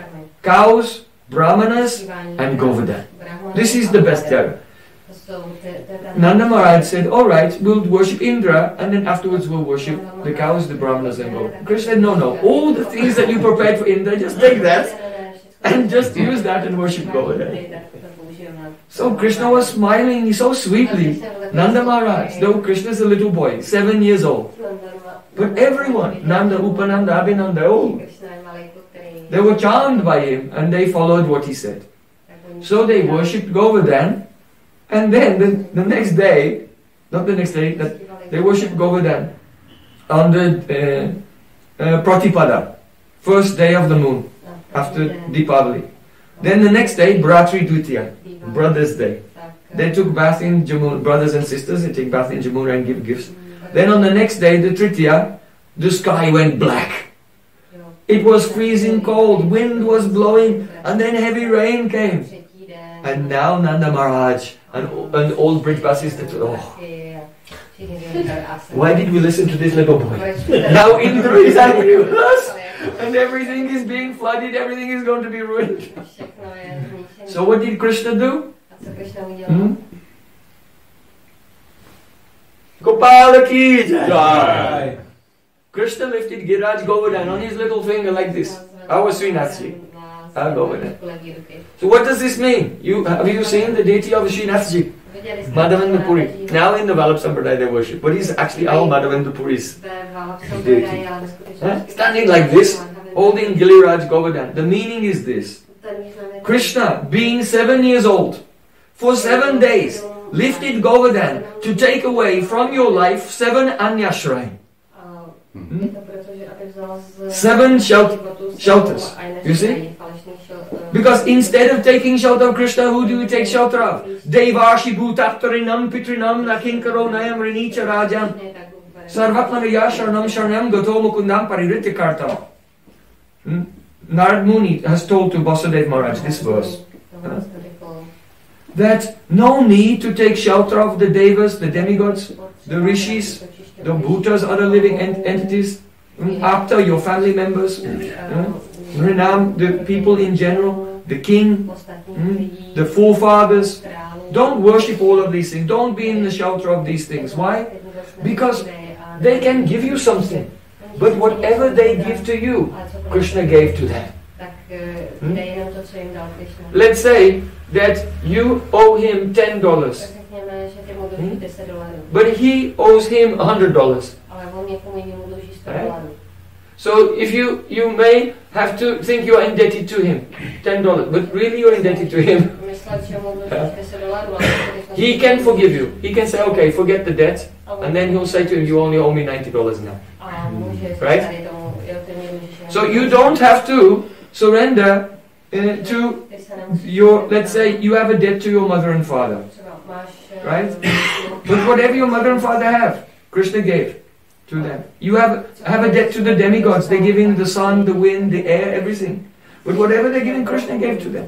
cows, Brahmanas, and Govardhan. This is the best ta- Nanda Maharaj said, all right, we'll worship Indra and then afterwards we'll worship the cows, the brahmanas and go. Krishna said, no, no, all the things that you prepared for Indra, just take that and just use that and worship Govardhan. So Krishna was smiling so sweetly. Nanda Maharaj, though Krishna is a little boy, seven years old, but everyone, Nanda, Upananda, Abhinanda, all, they were charmed by him and they followed what he said. So they worshipped Govardhan and then the, the next day, not the next day, that they worshipped Govardhan on the uh, uh, Pratipada, first day of the moon after Deepavali. Then the next day, Bratri Dvitiya, Brothers' Day. They took bath in Jamuna, brothers and sisters, they take bath in Jamuna and give gifts. Then on the next day, the Tritiya, the sky went black. It was freezing cold, wind was blowing, and then heavy rain came. And now Nanda Maharaj and, and old Brijbasis, they thought, oh, why did we listen to this little boy? Now Indra is angry with us, and everything is being flooded, everything is going to be ruined. So what did Krishna do? Hmm? Gopala ki jai. Krishna lifted Giriraj Govardhan on his little finger like this. Our Srinathji. I'll go with it. So what does this mean? You have you seen the deity of Srinathji? Madhavendra Puri. Now in the Vallabh Sampradaya they worship, but he's actually our Madhavendra Puri's deity. Huh? Standing like this, holding Giriraj Govardhan. The meaning is this. Krishna, being seven years old, for seven days, lifted Govardhan to take away from your life seven Anya shrine. Hmm? Seven shel- shelters. You see? Because instead of taking shelter of Krishna, who do you take shelter of? Devashi bhutaptarinam pitrinam nakinkaro nayam rinicha rajam sarvatmanaya sharanam sharanam gato mukundam pariritikartam. Hmm? Narad Muni has told to Vasudev Maharaj this verse that no need to take shelter of the devas, the demigods, the rishis, the bhutas, other living ent- entities, mm, after your family members, uh, Rinam, the people in general, the king, mm, the forefathers. Don't worship all of these things. Don't be in the shelter of these things. Why? Because they can give you something. But whatever they give to you, Krishna gave to them. Hmm? Let's say that you owe him ten dollars, but he owes him a hundred dollars. So if you you may have to think you are indebted to him, ten dollars, but really you're indebted to him. He can forgive you. He can say, okay, forget the debt, and then he'll say to him, you only owe me ninety dollars now. Right? So you don't have to surrender uh, to your. Let's say you have a debt to your mother and father, right? But whatever your mother and father have, Krishna gave them. You have have a debt to the demigods. They're giving the sun, the wind, the air, everything. But whatever they're giving, Krishna gave to them.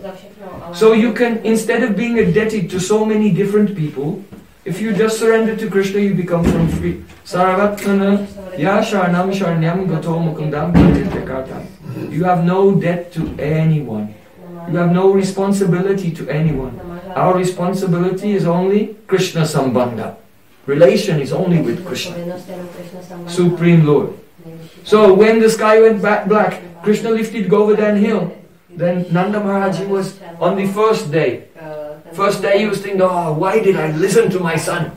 So you can, instead of being indebted to so many different people, if you just surrender to Krishna, you become from free. Saravatana ya. You have no debt to anyone. You have no responsibility to anyone. Our responsibility is only Krishna Sambandha. Relation is only with Krishna, Supreme Lord. So when the sky went back black, Krishna lifted Govardhan hill. Then Nanda Maharaj was on the first day. First day he was thinking, oh, why did I listen to my son?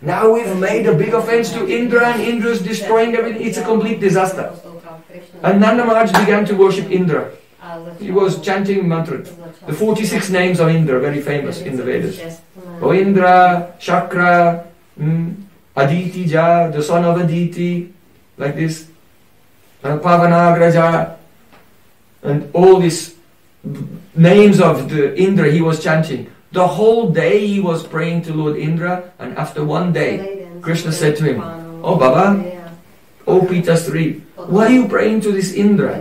Now we've made a big offense to Indra and Indra is destroying everything. It's a complete disaster. And Nanda Maharaj began to worship Indra. He was chanting mantra. The 46 names of Indra, very famous in the Vedas. O Indra, Shakra, mm, Aditi Ja, the son of Aditi, like this. And Pavanagraja, and all these names of the Indra he was chanting. The whole day he was praying to Lord Indra, and after one day, Krishna said to him, Oh Baba, oh Pitasri, why are you praying to this Indra?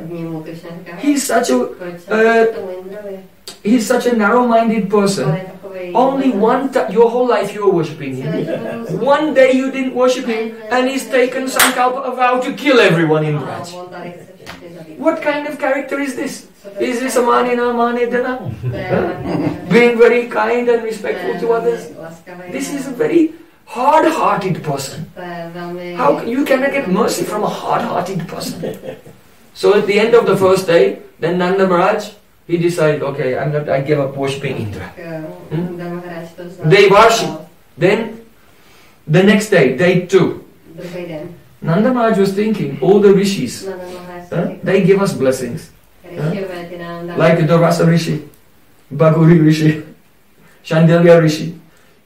He's such a uh, he's such a narrow-minded person. Only one time, your whole life you were worshipping him. One day you didn't worship him, and he's taken some vow to kill everyone in Braj. What kind of character is this? Is this a man manina manedana? Being very kind and respectful to others? This is a very hard-hearted person. How can, you cannot get mercy from a hard-hearted person. So at the end of the first day, then Nanda Maharaj, he decided, okay, I'm not, I give up worshipping Indra. Hmm? They worship. Then the next day, day two, Druhý. Nanda Maharaj was thinking, all the rishis, huh, they give us blessings. Rišiové ty nám dávají. Like the Rasa Rishi, Bhaguri Rishi, Shandilya Rishi.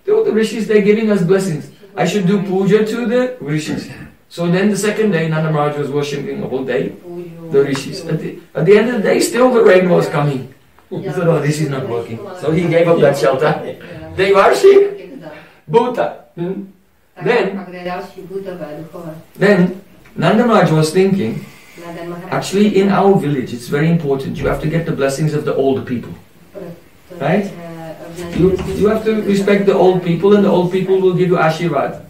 All the rishis, they're giving us blessings. I should do puja to the rishis. So then the second day, Nanda Maharaj was worshipping the whole day, Půjdu. The rishis. At the, at the end of the day, still the rain was coming. He said, oh, this is not working. So he gave up that shelter. They worship Buddha. Hmm? Then- Pak jde další budové, duchové. Then Nanda Maharaj was thinking, Na den Maharaj. actually in our village, it's very important. You have to get the blessings of the older people. Right? v naší You, you have to respect the old people and the old people will give you ashirad.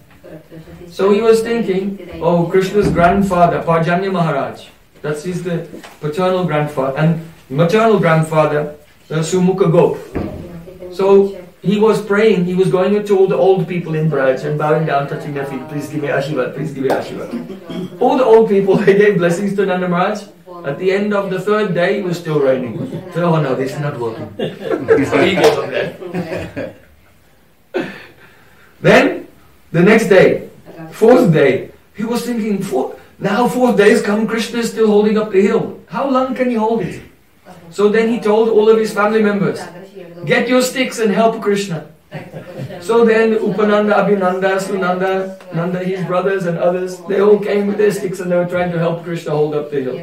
So he was thinking, oh, Krishna's grandfather, Parjanya Maharaj, that's his the paternal grandfather, and maternal grandfather, uh, Sumukha Gop. So- He was praying, he was going to all the old people in Braj and bowing down, touching their feet, please give me ashirad, please give me ashirad. All the old people, they gave blessings to Nanda Maharaj. At the end of the third day, it was still raining. So, oh no, this is not working. so he gave up there. Then, the next day, fourth day, he was thinking, four, now four days come, Krishna is still holding up the hill. How long can he hold it? So then he told all of his family members, get your sticks and help Krishna. So then Upananda, Abhinanda, Sunanda, Nanda, his brothers and others, they all came with their sticks and they were trying to help Krishna hold up the hill.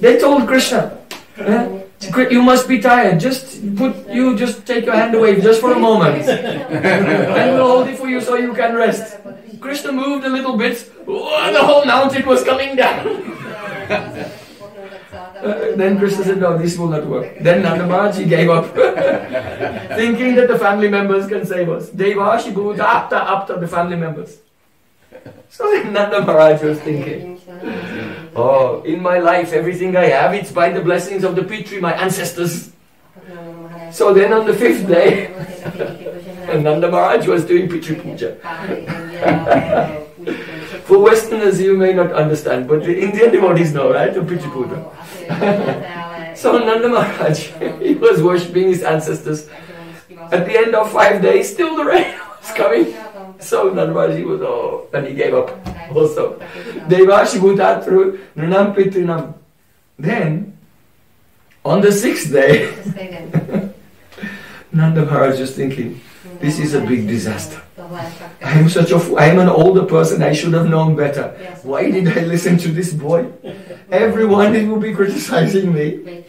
They told Krishna, eh, you must be tired. Just put you just take your hand away just for a moment, and we'll hold it for you so you can rest. Krishna moved a little bit, oh, the whole mountain was coming down. Uh, then Krishna said, No, this will not work. Then Nanda Maharaj he gave up, thinking that the family members can save us. Devashi Bhuta Apta Apta, the family members. So Nanda Maharaj was thinking, Oh, in my life, everything I have, it's by the blessings of the Pitri, my ancestors. So then on the fifth day, and Nanda Maharaj was doing Pitri Puja. For Westerners, you may not understand, but the Indian devotees know, right? The Pitri Puja. So Nanda Maharaj, he was worshipping his ancestors. At the end of five days, still the rain was coming. So Nanda Maharaj, he was, oh, and he gave up also. Devashi Bhutatru Nunam Pitrinam. Then, on the sixth day, Nanda Maharaj was just thinking, this is a big disaster. I am such a fool. I am an older person. I should have known better. Why did I listen to this boy? Everyone will be criticizing me.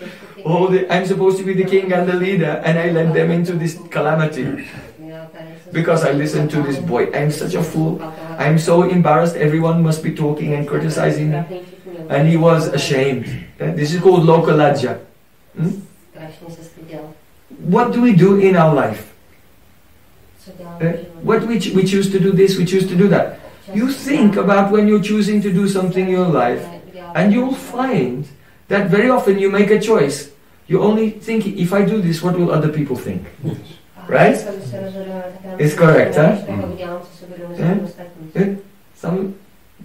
Oh, the, I'm supposed to be the king and the leader, and I led them into this calamity because I listened to this boy. I'm such a fool. I'm so embarrassed. Everyone must be talking and criticizing me. And he was ashamed. Uh, This is called lokalaja. Hmm? Strašně se styděl. What do we do in our life? Uh, what we, ch- we choose to do this, we choose to do that. You think about when you're choosing to do something in your life, and you'll find that very often you make a choice. You only think, if I do this, what will other people think? Right? It's correct, huh? Eh? Some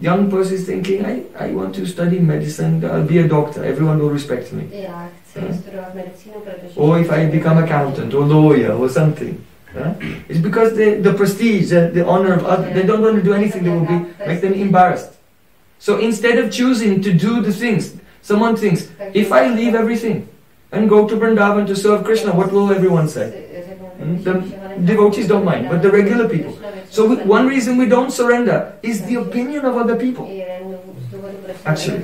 young person is thinking, I, I want to study medicine, I'll be a doctor, everyone will respect me. Já chci studovat medicínu, protože... Or if I become accountant or lawyer or something. huh? It's because the, the prestige, the, the honor of others, they don't want to do anything that will be, make them embarrassed. So instead of choosing to do the things, someone thinks, if I leave everything and go to Vrindavan to serve Krishna, what will everyone say? Hmm? The devotees don't mind, but the regular people. So we, one reason we don't surrender is the opinion of other people. Actually.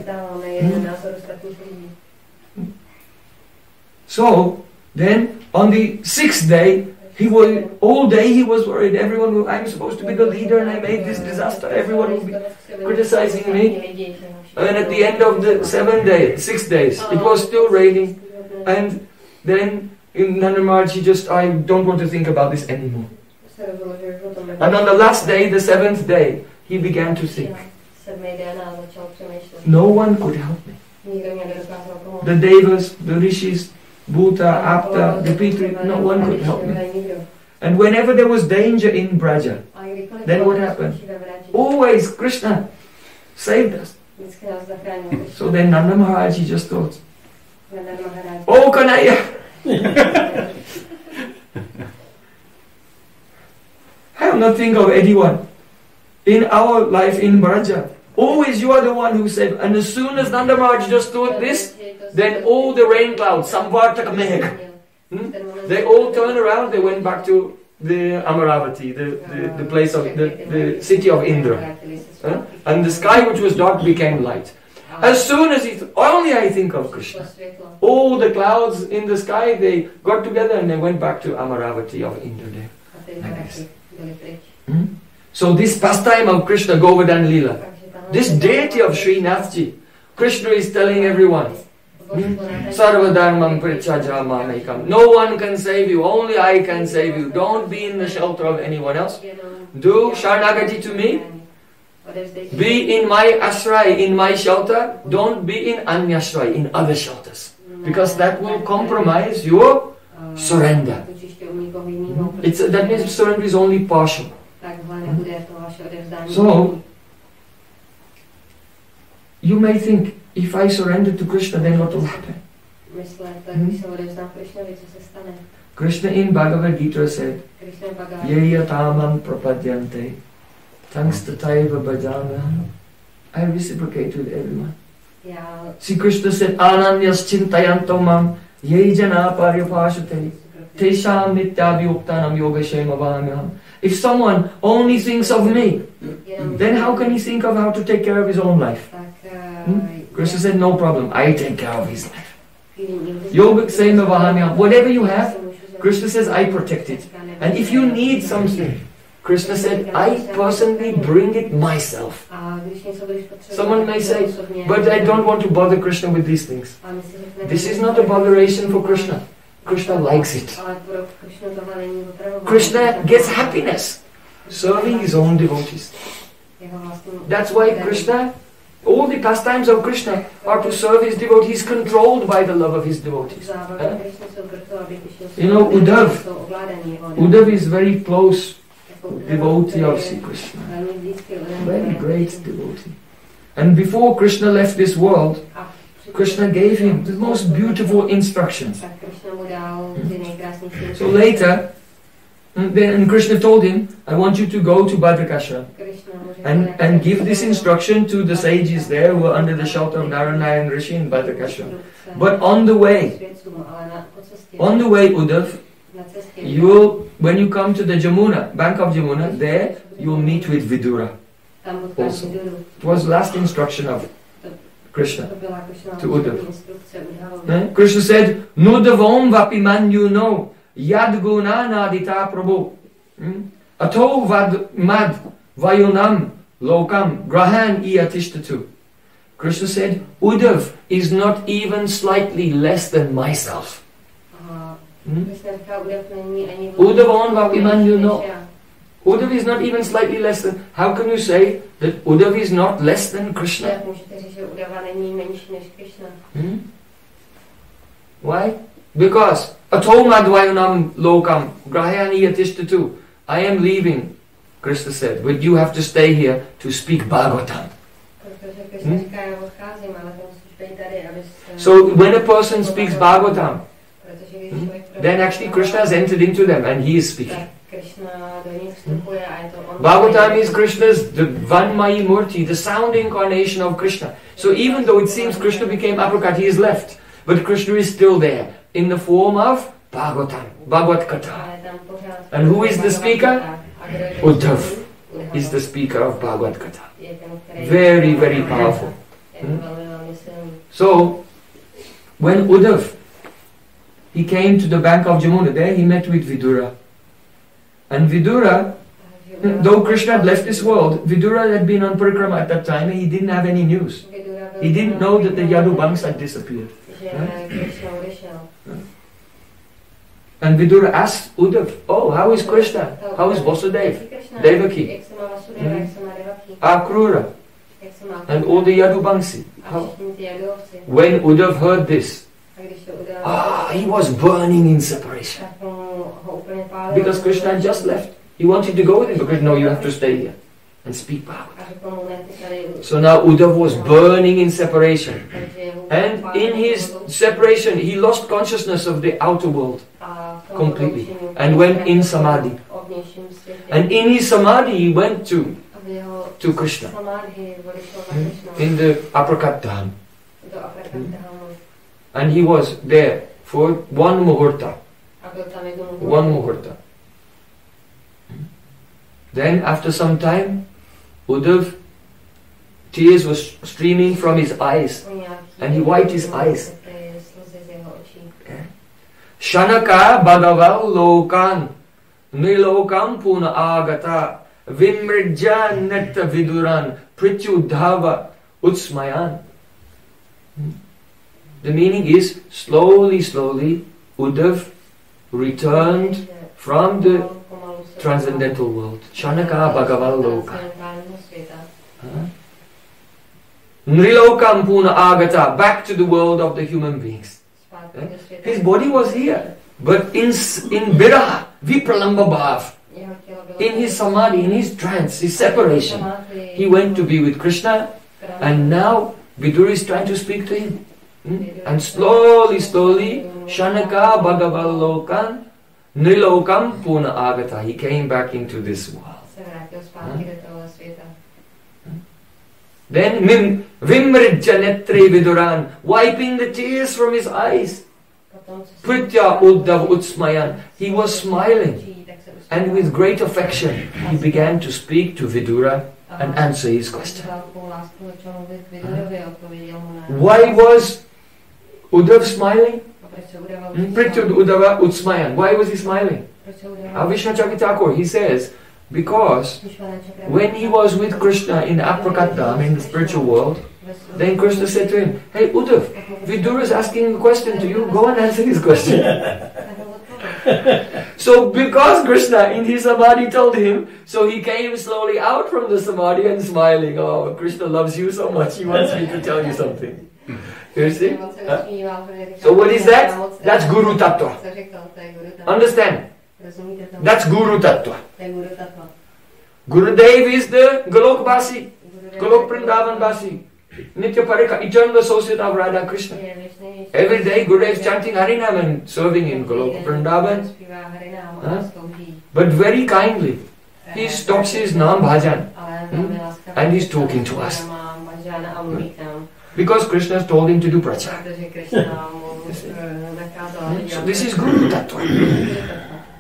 So then on the sixth day, he was all day he was worried. Everyone, I'm supposed to be the leader, and I made this disaster. Everyone will be criticizing me. And at the end of the seventh day, six days, it was still raining. And then in Nanda he just, I don't want to think about this anymore. And on the last day, the seventh day, he began to think. No one could help me. The Devas, the Rishis, Bhuta, Apta, the Pitri, no one could help me. And whenever there was danger in Braja, Then what happened? nebezpečí ve Vraži, always Krishna saved us. Vždycky nás zachránil. So then Nanda Maharaj just thought. Oh Kanaya, I will not think of anyone in our life in Braja. Always you are the one who saved. And as soon as Nanda Maharaj just thought this, then all the rain clouds, Samvartaka Megha, hmm, they all turned around, they went back to the Amaravati, the, the, the place of the, the city of Indra. Huh? And the sky which was dark became light. As soon as th- only I think of Krishna. All the clouds in the sky they got together and they went back to Amaravati of Indradev. Hmm? So this pastime of Krishna Govardhan Lila, this deity of Sri Nathji, Krishna is telling everyone, Sarvadharmam. No one can save you, only I can save you. Don't be in the shelter of anyone else. Do Sharnagati to me. Be in my ashray, in my shelter. Don't be in anyashray, in other shelters. Because that will compromise your surrender. It's, that means surrender is only partial. So- You may think, if I surrender to Krishna, then what will happen? Myslete, když se odevzdám Krišnovi, co se stane? Krishna in Bhagavad Gita said, Krišna Bhagavad Yeya tamam prapadyante, tangstataiva bhajana. I reciprocate with everyone. Já See, Krishna said, Ananyas chintayanto mam, ye jana paryapashate, tesham nityabhyuktanam yoga shema. If someone only thinks of me, then how can he think of how to take care of his own life? eh, Hmm? Krishna said, no problem, I take care of his life. Yoga shema vamyam. Whatever you have, Krishna says, I protect it. And if you need something, Krishna said, I personally bring it myself. A když něco budeš potřebovat, Someone may say, But I don't want to bother Krishna with these things. A my si řekneme, This is not a botheration for Krishna. Krishna likes it. Ale pro Krishnu tohle není opravdu. Krishna gets happiness serving his own devotees. That's why Krishna, all the pastimes of Krishna are to serve his devotees, controlled by the love of his devotees. Eh? Krishny jsou proto, aby Krishna You know, Uddhav- jsou ovládaný jeho Uddhav is very close devotee of Sri Krishna. velmi blízký lidem, Very great devotee. And before Krishna left this world, Krishna gave him the most beautiful instructions. Tak Krishna mu dal ty nejkrásnější So later, and then Krishna told him, I want you to go to Badarikashram. Krishna mu řekl, and, and give this instruction to the sages there who are under the shelter of Narayana Rishi in Badarikashram. But on the way, Svědcům, ale na- po cestě- on the way, Uddhav, you will, when you come to the Jamuna, bank of Jamuna, there you'll meet with Vidura. Also. It was last instruction of Krishna. To Uddhav. poslední instrukce Uddhavovi. Eh? Krishna said, Nudavom vapi man you know, yad guna nadita prabhu. Hmm? Ato vad mad vayunam lokam grahan iatishtatu. Krishna said, Uddhav is not even slightly less than myself. A Hmm? Krishna říká, Uddhav není ani Uddhav on vapi man you než know. já. Uddhav is not even slightly less than. How can you say that Uddhav is not less than Krishna? Jak můžete říct, že Uddhava není menší než Krishna? Hmm? Why? Because atomadvayanam lokam grahayani yatishtatu. I am leaving, Krishna said, but you have to stay here to speak Bhagavatam. Hmm? So when a person speaks Bhagavatam, Hmm? then actually Krishna has entered into them and he is speaking. On. Bhagavatam is Krishna's the Vanmayi Murti, the sound incarnation of Krishna. So even though it seems Krishna became aprakat, he is left. But Krishna is still there in the form of Bhagavatam, Bhagavad Katha. And who is the speaker? Uddhav is the speaker of Bhagavad který- Very, very powerful. Hmm? So, when Uddhav, he came to the bank of Jamuna, there he met with Vidura. And Vidura, though Krishna had left this world, Vidura had been on parikrama at that time and he didn't have any news. He didn't know that the Yadu Banks had disappeared. Odešel. And Vidura asked Uddhav, Oh, how is Krishna? How is Vasudev? Devaki. Hmm. má Devaki? Akrura? And all the Yadubangsi. How? When Uddhav heard this, ah, he was burning in separation. Because Krishna just left. He wanted to go with him, but no, you have to stay here and speak Bhagavad. A řekl mu, ne, ty tady... So now Uddhav was burning in separation. And in his separation, he lost consciousness of the outer world. a v tom completely. And went in samadhi. o vnějším světě. And in his samadhi, he went to, A v jeho to Krishna samádhy odešel na Hmm? Krishna. in the Aprakat Dham. And he was there for one muhurta. A byl tam jednou One muhurta. Then, after some time, Uddhav, tears were streaming from his eyes. And he wiped his eyes. Shanaka Bhagaval Lokan Nilokam Puna Agata Vimrija Netta Viduran Prityudhava Utsmayan. The meaning is slowly, slowly Uddhav returned from the transcendental world. Shanaka Bhagaval Loka. Nrilokam Puna Agata, back to the world of the human beings. Eh? His body was here, but in, in Viraha, Vipralamba Bhav, Jeho tělo bylo in his samadhi, in his trance, his separation, he went to be with Krishna, and now Vidura is trying to speak to him. Hmm? And slowly, slowly, Shanaka Bhagavalokan Nilokam Puna Agata. He came back into this world. se vrátil zpátky do toho světa. Then Mim Vimridja Netre Viduran, wiping the tears from his eyes. Pritya Uddhav Utsmayan. He was smiling. And with great affection, he began to speak to Vidura and answer his question. Why was Uddhav smiling? Hmm, Pritya Uddhava Utsmayan. Why was he smiling? Avishna Chakitakor, he says, because when he was with Krishna in Aprakatdam, in the spiritual world, then Krishna said to him, Hey Uddhav, Vidura is asking a question to you, go and answer his question. So because Krishna in his samadhi told him, so he came slowly out from the samadhi and smiling. Oh, Krishna loves you so much, he wants me to tell you something. You see? Huh? So what is that? That's Guru Tattva. Co řekl, to je Guru Tattva. Understand? That's Guru Tattva. Guru Tattva. Gurudev is the Golok Basi, Golok Vrindavan Basi, Nitya Parika, eternal associate of Radha Krishna. Every day Gurudev is chanting Harinam and serving in Golok Vrindavan, Zpívá Harinám a Huh? but very kindly. He stops his Nam Bhajan Hmm? And he's talking to us. Má Bhajana a mluví k nám. because Krishna has told him to do prachar. Protože Krishna mu nakázal Hmm? So this is Guru Tattva. Guru.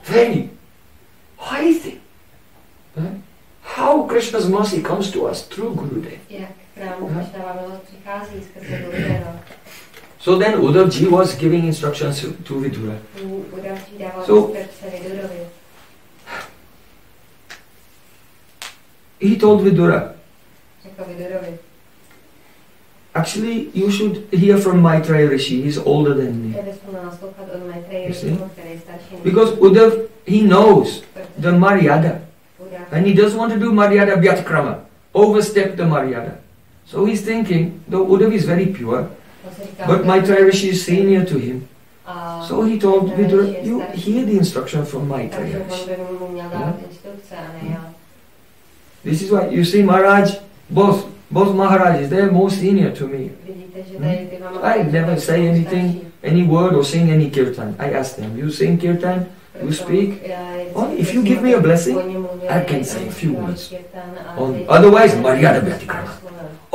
Very high thing. Huh? How Krishna's mercy comes to us through Gurudev. Jak k nám Krishnova milost přichází skrze Gurudeva. So then Uddhavji was giving instructions to, to Vidura. So- He told Vidura, actually you should hear from Maitreya Rishi, he's older than me. Tady jsme měl naslouchat od Maitreya You see? Rishiho, který je starší než Because Uddhav, he knows the Maryada. And he doesn't want to do Maryada Vyatkrama, overstep the Maryada. So he's thinking, though Uddhav is very pure, on si říkal, but Maitreya Rishi is senior to him. So he told Vidura, you hear the instruction from Maitreya Rishi. by mu měl dát instrukce, a ne já. This is why you see Maharaj, both both Maharajas, they're more senior to me. Vidíte, že tady ty dva I never say anything. Any word or sing any kirtan. I ask them, you sing kirtan? you speak? Only if you give me a blessing, I can say a few words. On- otherwise, Maryada Vyatikrama.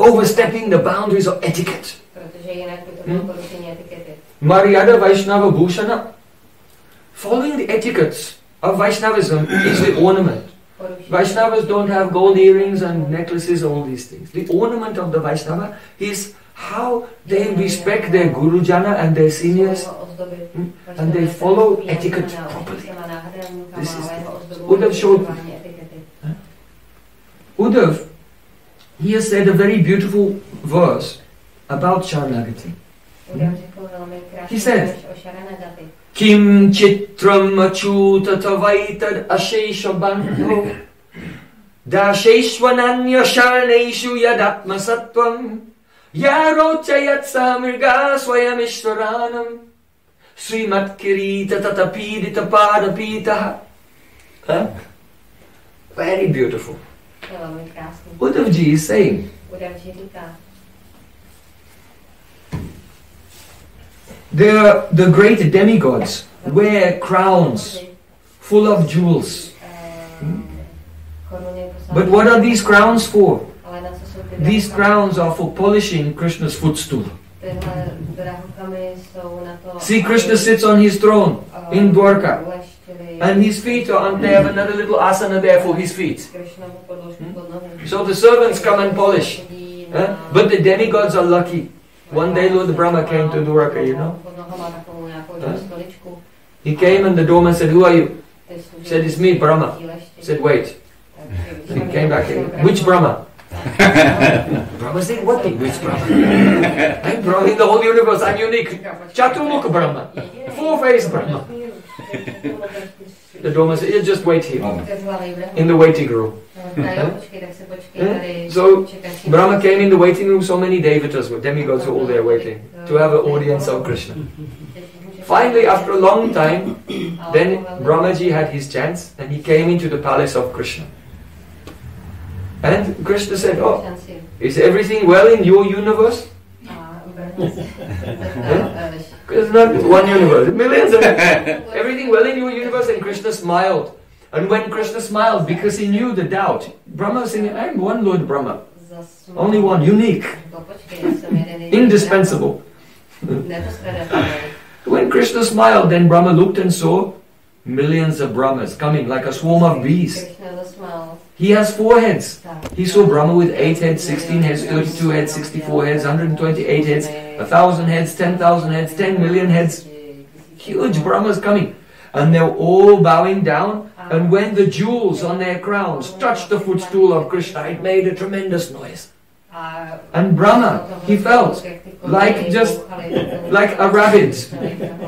Overstepping the boundaries of etiquette. Protože jinak by to bylo Hmm? Maryada Vaishnava Bhushana. Following the etiquettes of Vaishnavism is the ornament. Vaishnavas don't have gold earrings and necklaces, all these things. The ornament of the Vaishnava is how they respect their Gurujana and their seniors. Hmm? and they follow etiquette properly. This is the- Uddhav showed me. Uddhav, he has said a very beautiful verse about Sharanagati. He said- Kim chitram achuta tavaitad ashesha bandho Dasheshwananya Sharneshu Yadatma Sattvam Yarochayat Samirga Swayamishwaranam Srimat Kirita Tatapidita Padapita? Very beautiful. Velmi krásný. Is saying, the, the great demigods wear crowns full of jewels. posávají. But what are these crowns for? These crowns are for polishing Krishna's footstool. See, Krishna sits on his throne in Dwarka, and his feet are on. They have another little asana there for his feet. Nohy. So the servants come and polish. Eh? But the demigods are lucky. One day Lord Brahma came to Dwarka, you know. Stoličku. He came and the doorman said, "Who are you?" Služebníci Said, "It's me, Brahma." He said, "Wait." He came back. Which Brahma? Brahma said, "What? Which Brahma? I'm Brahma in the whole universe. I'm unique. Chaturmukha Brahma, four-faced Brahma." The doorman said, "Yeah, just wait here oh. in the waiting room." So, Brahma came in the waiting room. So many devatas, were demigods, were all there waiting to have an audience of Krishna. Finally, after a long time, then Brahmaji had his chance and he came into the palace of Krishna. And Krishna said, Oh, is everything well in your universe? It's not one universe, millions of everything well in your universe. And Krishna smiled. And when Krishna smiled, because he knew the doubt, Brahma was saying, I'm one Lord Brahma, only one, unique, indispensable. When Krishna smiled, then Brahma looked and saw millions of Brahmas coming like a swarm of bees. He has four heads. He saw Brahma with 8 heads, 16 heads, 32 heads, 64 heads, 128 heads, 1,000 heads, 10,000 heads, 10 million heads. Huge Brahmas coming. And they're all bowing down. And when the jewels on their crowns touched the footstool of Krishna, it made a tremendous noise. And Brahma, he felt like just like a rabbit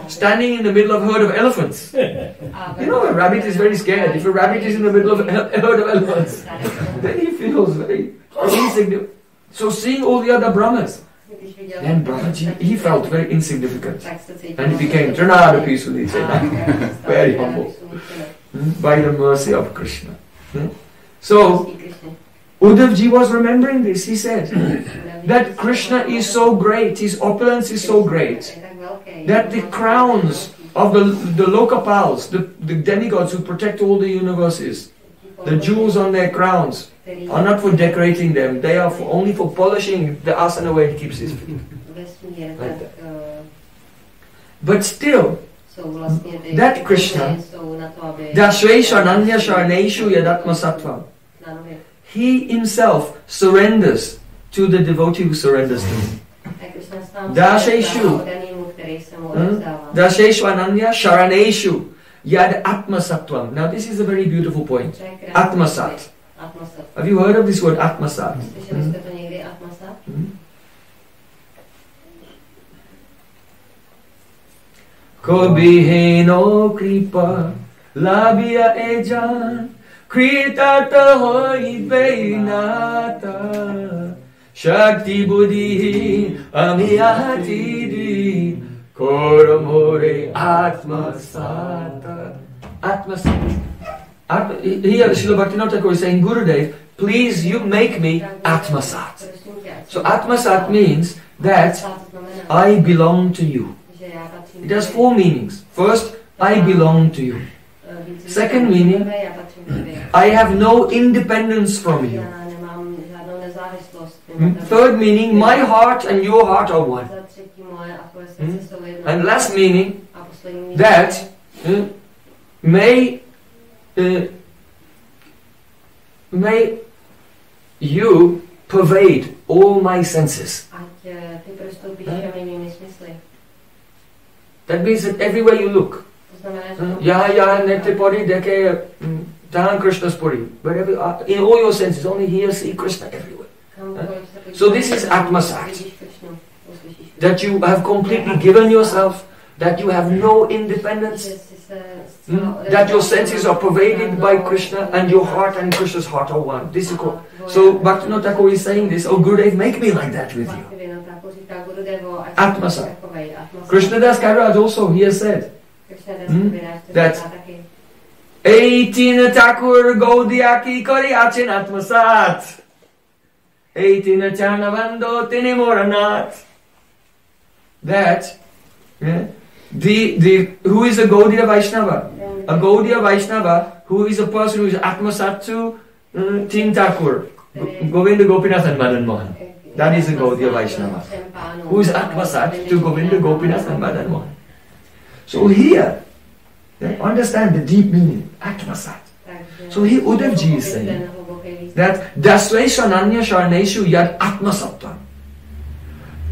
standing in the middle of a herd of elephants. You know, a rabbit is very scared. If a rabbit is in the middle of a herd of elephants, then he feels very insignificant. So seeing all the other Brahmas, then Brahmaji, he felt very insignificant. And he became Trinada peacefully, said, very humble, hmm, by the mercy of Krishna. Hmm? So, Uddhavji was remembering this. He said that Krishna is so great, his opulence is so great, that the crowns of the, the Lokapals, the, the demigods who protect all the universes, the jewels on their crowns, are not for decorating them, they are for, only for polishing the asana where he keeps his feet. Eh, But still, That Krishna, koruny jsou na to, Dashvesha Sharneshu Yadatma Sattva, he himself surrenders to the devotee who surrenders to him. Mu Hmm? Dasheshwananya Sharaneshu Yad Atma Sattvam. Now this is a very beautiful point. Atmasat. Have you heard of this word Atmasat? Slyšeli jste to někdy, Atmasat? Hmm? Kobiheno kripa labia ejan kritata hoi nata shakti buddhi amiyati di koramore atmasata atmasat Atma, here Srila Bhaktivinoda is saying Gurudev please you make me atmasat So atmasat means that I belong to you. It has four meanings. First, I belong to you. Second meaning. I have no independence from you. Hmm? Third meaning, my heart and your heart are one. Hmm? srdce jsou jedno. And last meaning, that uh, may uh, may you pervade all my senses. Eh, Hmm? všemi mými smysly. That means that everywhere you look, Hmm? Yeah, yeah, nete pori deke Tahan Krishna's pori. Wherever uh, in all your senses, only here see Krishna everywhere. podíváš, So this is Atmasat. That you have completely given yourself, that you have no independence. jsi Hmm? That your senses are pervaded by Krishna and your heart and Krishna's heart are one. This is called. So Bhaktivinoda Thakur is saying this, oh Gurudev, make me like that with you. Atmasat. Krishnadas Kaviraj also, he has said, Hmm? That- Thakur Gaudiya ki kari achin atmasat. Eitin Charnavando tini moranat. That, yeah, the, the, who is a Gaudiya Vaishnava? A Gaudiya Vaishnava who is a person who is atmasat to uh, Tin Thakur, Go- Govinda Gopinath and Madan Mohan. That is a Gaudiya Vaishnava. Who is atmasat to Govinda Gopinath and Madan Mohan. So here, yeah, understand the deep meaning, atmasat. So here Uddhavji is saying that dasvesha nanya sharneshu yad atmasattam.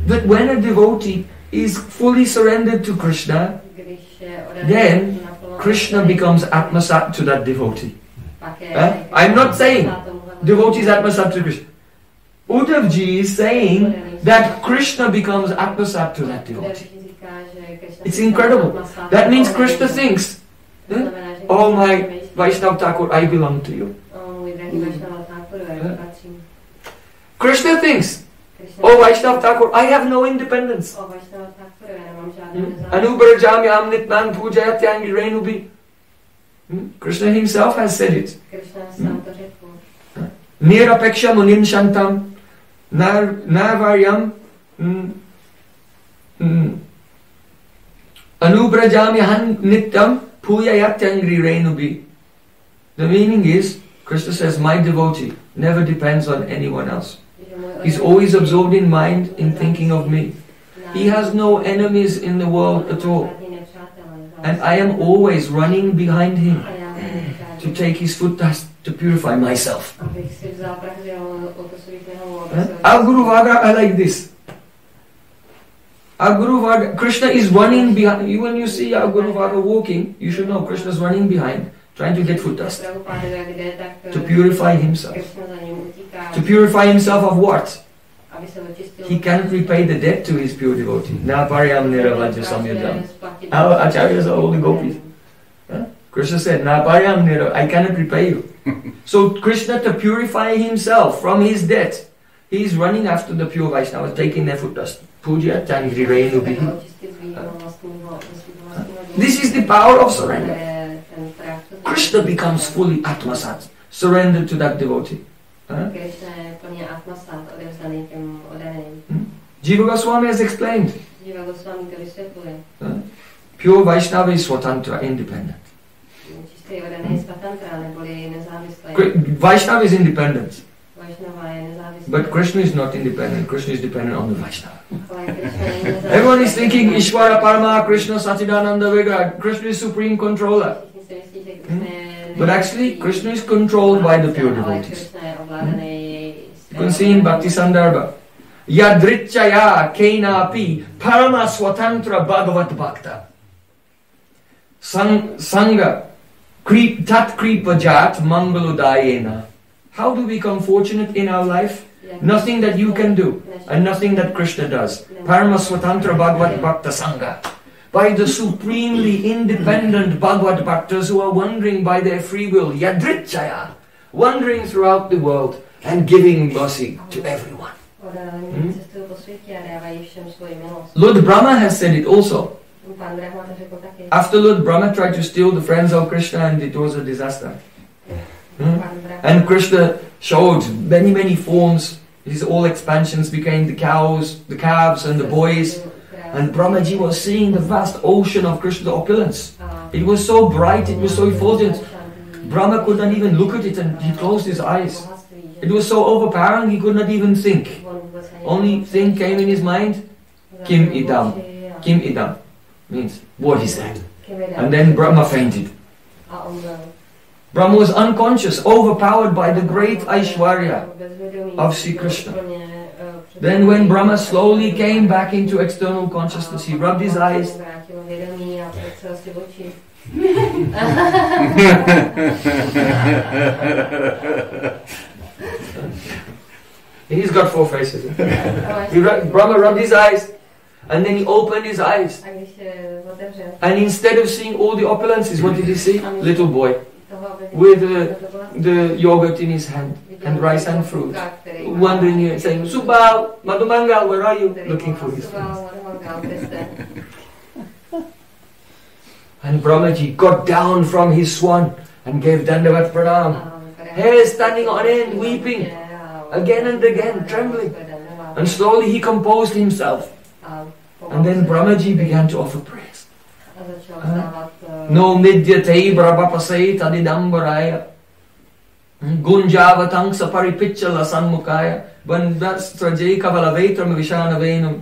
That when a devotee is fully surrendered to Krishna, then Krishna becomes atmasat to that devotee. Eh? I'm not saying Devotee is atmasat to Krishna. Uddhavji is saying that Krishna becomes atmasat to that devotee. It's incredible. That means Krishna thinks, eh, oh my Vaishnav Thakur, I belong to you. Krishna thinks, oh Vaishnav Thakur, I have no independence. Anubrajami amnitman pujayatyang renubi. Hmm? Krishna himself has said it. Nirapeksha munim shantam nar narvaryam mm, mm, anubrajami han nityam puyayatyangri renubi. The meaning is, Krishna says, my devotee never depends on anyone else. He's always absorbed in mind, in thinking of me. He has no enemies in the world at all. And I am always running behind him to take his foot dust to purify myself. Our Guru Varga are like this. Our Guru Varga, Krishna is running behind. You- When you see our Guru Varga walking, you should know Krishna is running behind, trying to get foot dust. To purify himself. To purify himself of what? He cannot repay the debt to his pure devotee. Na paryam niravaja samyadam. Our acharyas are all the gopis. Huh? Krishna said, Na paryam nira, I cannot repay you. so Krishna to purify himself from his debt, he is running after the pure Vaishnavas, taking their foot dust. Puja tangri renubihi. This is the power of surrender. Krishna becomes fully atmasat, surrendered to that devotee. Huh? Krishna je plně atmasát, odevzdaný těm odaným. Hm? Jiva Goswami has explained. To vysvětluje. Hm? Pure Vaishnava is Swatantra, independent. Hm, čistý odaný svatantra, neboli nezávislý. Kri- Vaishnava is independent, Vaishnava je nezávislý. but Krishna is not independent. Krishna is dependent on the Vaishnava. Ale Krishna je nezávislý. Everyone is thinking Ishvara Parama, Krishna Satchidananda Vigrah. Krishna is supreme controller. Všichni si myslí, že Krishna je But actually, Krishna is controlled by the pure devotees. Krishna je ovládaný You can see in Bhakti Sandarbha. Yadrichaya Kenapi Parama Swatantra Bhagavat Bhakta. Sang, sangha Creep Tat Kripa Jat Mangaludayena. How do we become fortunate in our life? Nothing that you can do and nothing that Krishna does. Parama Swatantra Bhagavat Bhakta Sangha. By the supremely independent Bhagavad Bhaktas who are wandering by their free will, Yadrichaya, wandering throughout the world and giving mercy to everyone. Hmm? cestu po světě a dávají všem svoji milost. Lord Brahma has said it also. Pán Brahma to řekl taky. After Lord Brahma tried to steal the friends of Krishna and it was a disaster. Hmm? And Krishna showed many, many forms. His all expansions became the cows, the calves, and the boys. And Brahmaji was seeing the vast ocean of Krishna's opulence. It was so bright, it was so effulgent. Brahma could not even look at it and he closed his eyes. It was so overpowering he could not even think. Only thing came in his mind, Kim idam. Kim idam. Means, what is that? And then Brahma fainted. A on byl Brahma was unconscious, overpowered by the great Aishwarya. of Sri Krishna. Then when Brahma slowly came back into external consciousness, he rubbed his eyes. He's got four faces. He ru- Brahma rubbed his eyes, and then he opened his eyes. A když otevřel. And instead of seeing all the opulences, what did he see? Little boy With viděl, the- kdo to byla. the yogurt in his hand and rice and fruit. kluka, který má- Wondering here, saying, Subal, Madhumangal, where are you? Looking for his Subal, friends. Madhumangal. And Brahmaji got down from his swan and gave Dandavat Pranam. A tady- Hair standing on end, weeping. Again and again, trembling. And slowly he composed himself. And then Brahmaji began to offer prayers. A začal Aha. vzdávat, eh, No midyate brahmapasai tadidambaraya. Gunjavatang saparipichala sanmukaya. Bandastra kavala vetram vishana venam.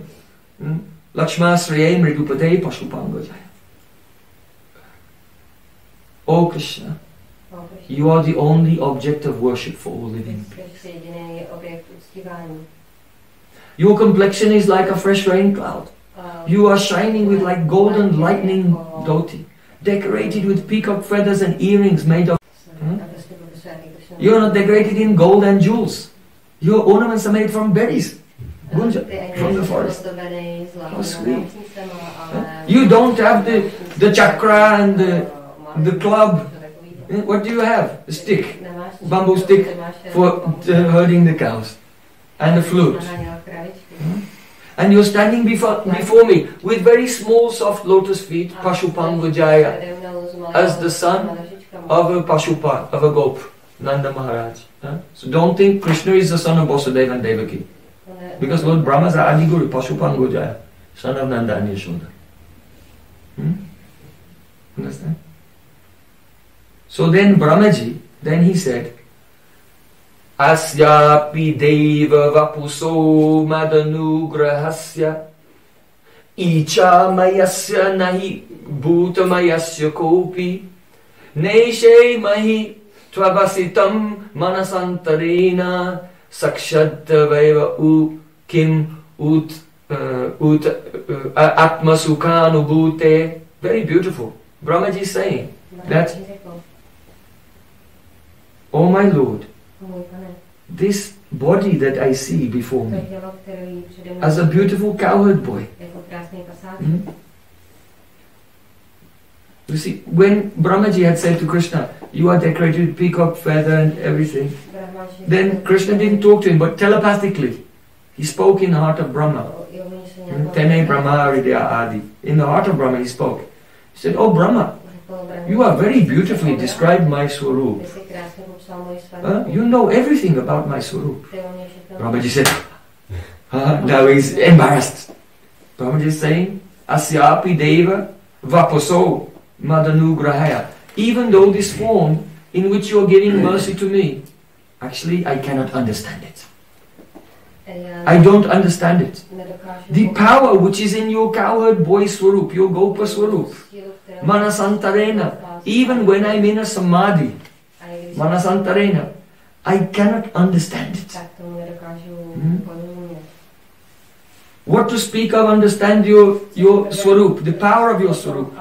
Lakshmasriye mridupate pashupangajaya. O, Krishna, you are the only object of worship for all living. ty jsi jediný objekt uctívání. Your complexion is like a fresh rain cloud. You are shining with like golden lightning dhoti, decorated with peacock feathers and earrings made of. Hmm? A prostě popisuje, jak Krishna- You're not decorated in gold and jewels. Your ornaments are made from berries. Gunja, from the forest. How sweet. You don't have the- the chakra and the- the club. Eh, What do you have? A stick bamboo stick for herding the cows and the flute. Kravičky. And you're standing before, before me with very small, soft lotus feet, A mnou s malou- as the son of a Pashupa, of a gop, Nanda Maharaj. Huh? So don't think Krishna is the son of Vasudeva and Devaki. Because Lord Brahma is Adi Guru, Pashupangajaya, son of Nanda and Yashoda. Hmm? Understand? So then Brahmaji, then he said, Asyapi deva vapuso madanugrahasya Icha mayasya nahi bhutamayasya kopi Neshe mahi tvavasitam manasantarena Sakshadvaiva u kim ut uh, ut uh, atmasukhanubhute Very beautiful. Brahmaji is saying, That- Řekl, Oh my Lord, this body that I see before me tělo, které jí přede mnou as a beautiful cowherd boy. Hmm? You see, when Brahmaji had said to Krishna, You are decorated with peacock feather and everything, then Krishna didn't talk to him, but telepathically, he spoke in the heart of Brahma. Se Hmm? Tene Brahma Hridaya Adi. In the heart of Brahma, he spoke. He said, Oh Brahma, you are very beautifully described my Swarup. You know everything about my všechno Brahmaji said, now he's embarrassed. Brahmaji is saying, Asyapi Deva Vapaso Madanugrahaya. Even though this form in which you are giving mercy to me, actually I cannot understand it. I don't understand it. The power which is in your cowherd boy Swarup, your Gopa Swarup, Manasantarena, even when I'm in a samadhi, Manasantarena, I cannot understand it. Tak tomu nedokážu Hmm. What to speak of understand your, your Swarup, the power of your Swarup.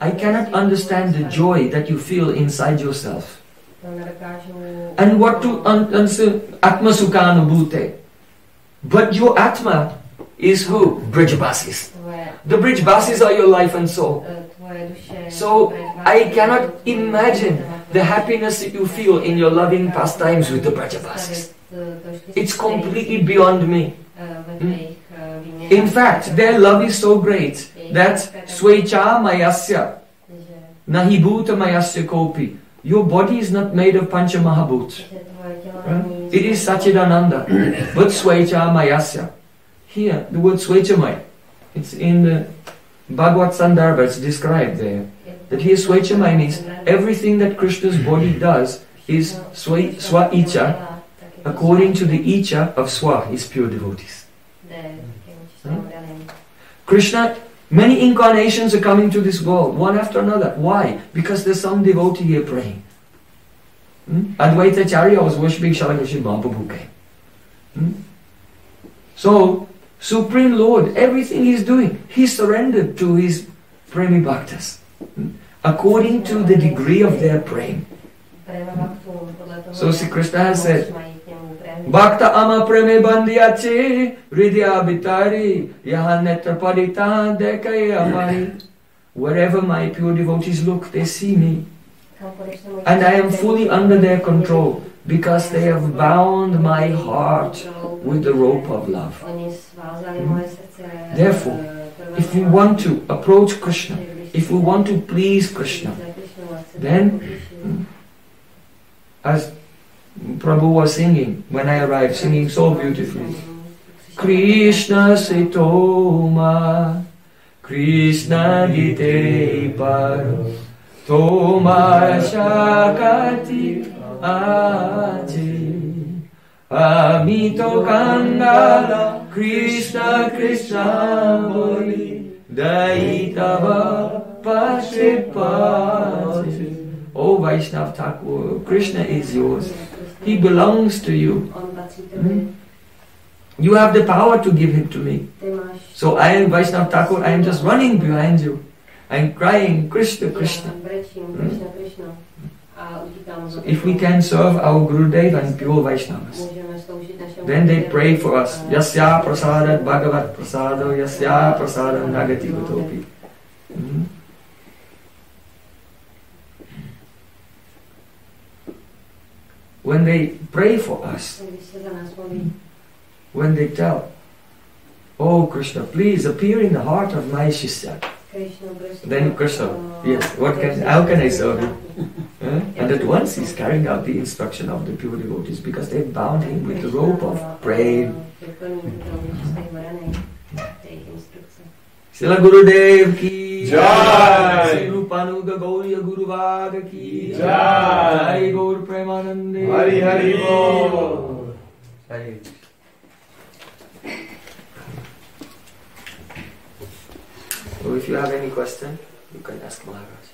I cannot understand the joy that you feel inside yourself. And what to answer Atma Sukhanubhute. But your Atma is who? Bridge Tvoje, The Brijbasis are your life and soul. So, I cannot imagine the happiness that you feel in your loving pastimes with the Brajabasis. It's completely beyond me. Hmm? In fact, their love is so great that Svecha Mayasya Nahibhuta Mayasya Kopi. Your body is not made of Pancha Mahabhut. It is Sachidananda, but Svecha Mayasya. Here, the word Swechamay, it's in the Bhagavad Sandarbha, it's described there. That here Swechamay means everything that Krishna's body does is Swa, Swa Icha, according to the Icha of Swa, his pure devotees. Krishna, many incarnations are coming to this world, one after another. Why? Because there's some devotee here praying. Hmm? Advaita Charya was worshipping Shalakashi Mahaprabhu came. Hmm? So, Supreme Lord, everything He's doing, He surrendered to His Premi Bhaktas. According to the degree of their praying. So Sri Krishna has said, Bhakta ama preme bandiyache hridya bitari yaha amari Wherever my pure devotees look, they see me. And I am fully under their control because they have bound my heart with the rope of love. Srdce. Therefore, If we want to approach Krishna, if we want to please Krishna, then- as Prabhu was singing when I arrived, singing so beautifully. Krishna Sitoma, Krishna Gite Par, Toma Shakati Aji, Amito Kandala, Krishna Krishna Boli, Daitava Pashipati. Oh Vaishnav Thakur, Krishna is yours. He belongs to you. Tobě. You have the power to give him to me. So I am Vaishnav Thakur, I am just running behind you. I'm crying, Krishna, Krishna. Utíkám za If we can serve our Gurudev and pure Vaishnavas, then they pray for us. Yasya prasadat bhagavat prasado, yasya prasadam nagati gotopi. Mhm. When they pray for us, Když se za nás modlí, when they tell, Oh Krishna, please appear in the heart of my Shishya. Then Krishna, yes, what can, how can I serve you? Eh? And at once he's carrying out the instruction of the pure devotees because they bound him with the rope of praying. Srila Gurudev ki Jai. Rupanuga Gaudiya Guruvarga ki Jai. Jai Gaur Premanande Hari Hari Bol. So if you have any question, you can ask Maharaj.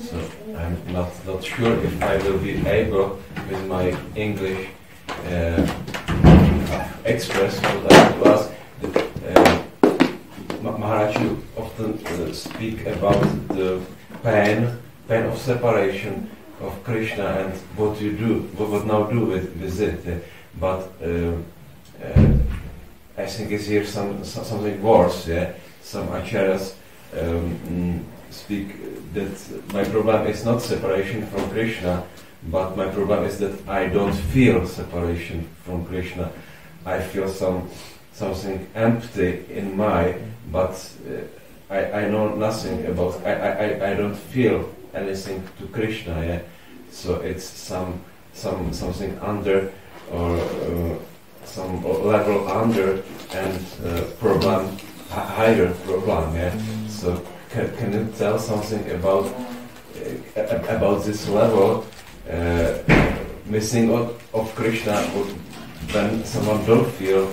So I'm not, not sure if I will be able with my English express what I want to ask. Uh, Maharaj, you often uh, speak about the pain, pain of separation of Krishna and what you do, what, what now do with, with it. Uh, but uh, uh, I think it's here some, some something worse. Yeah, some acharyas um, mm, speak that my problem is not separation from Krishna, but my problem is that I don't feel separation from Krishna. I feel some something empty in my, but uh, I, I know nothing about. I, I, I- don't feel anything to Krishna. Yeah, so it's some some something under or uh, some level under and uh, problem higher problem. Yeah, so can, can you tell something about uh, about this level Uh, missing of, of Krishna when someone don't feel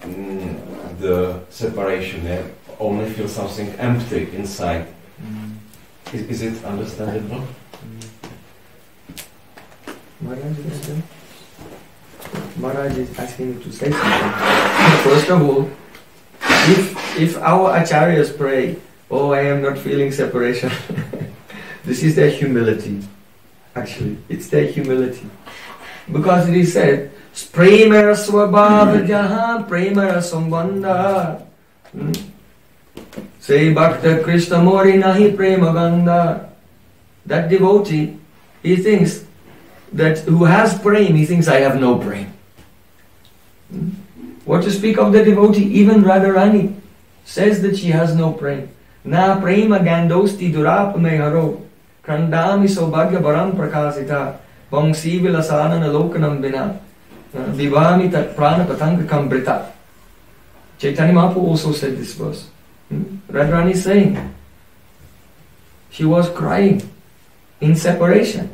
mm, the separation, yeah? only feel something empty inside. Mm. Is, is it understandable? Mm. Maharaj, is? Maharaj is asking you to say something. First of all, if if our acharyas pray, oh, I am not feeling separation, this is their humility. Actually, it's their humility. Because it is said, Premara swabhava jahan sambandha. Hmm? Say Bhakta Krishna Mori nahi prema ganda. That devotee, he thinks that who has prem, he thinks I have no prem. Hmm? What to speak of the devotee, even Radharani says that she has no prem. Na prema gandosti durap me baram prakasita, vamsi vilasanana lokanam bina, vivami tat prana patanga kambrita. Chaitanya Mahaprabhu also said this verse. Hmm? Is saying, she was crying in separation.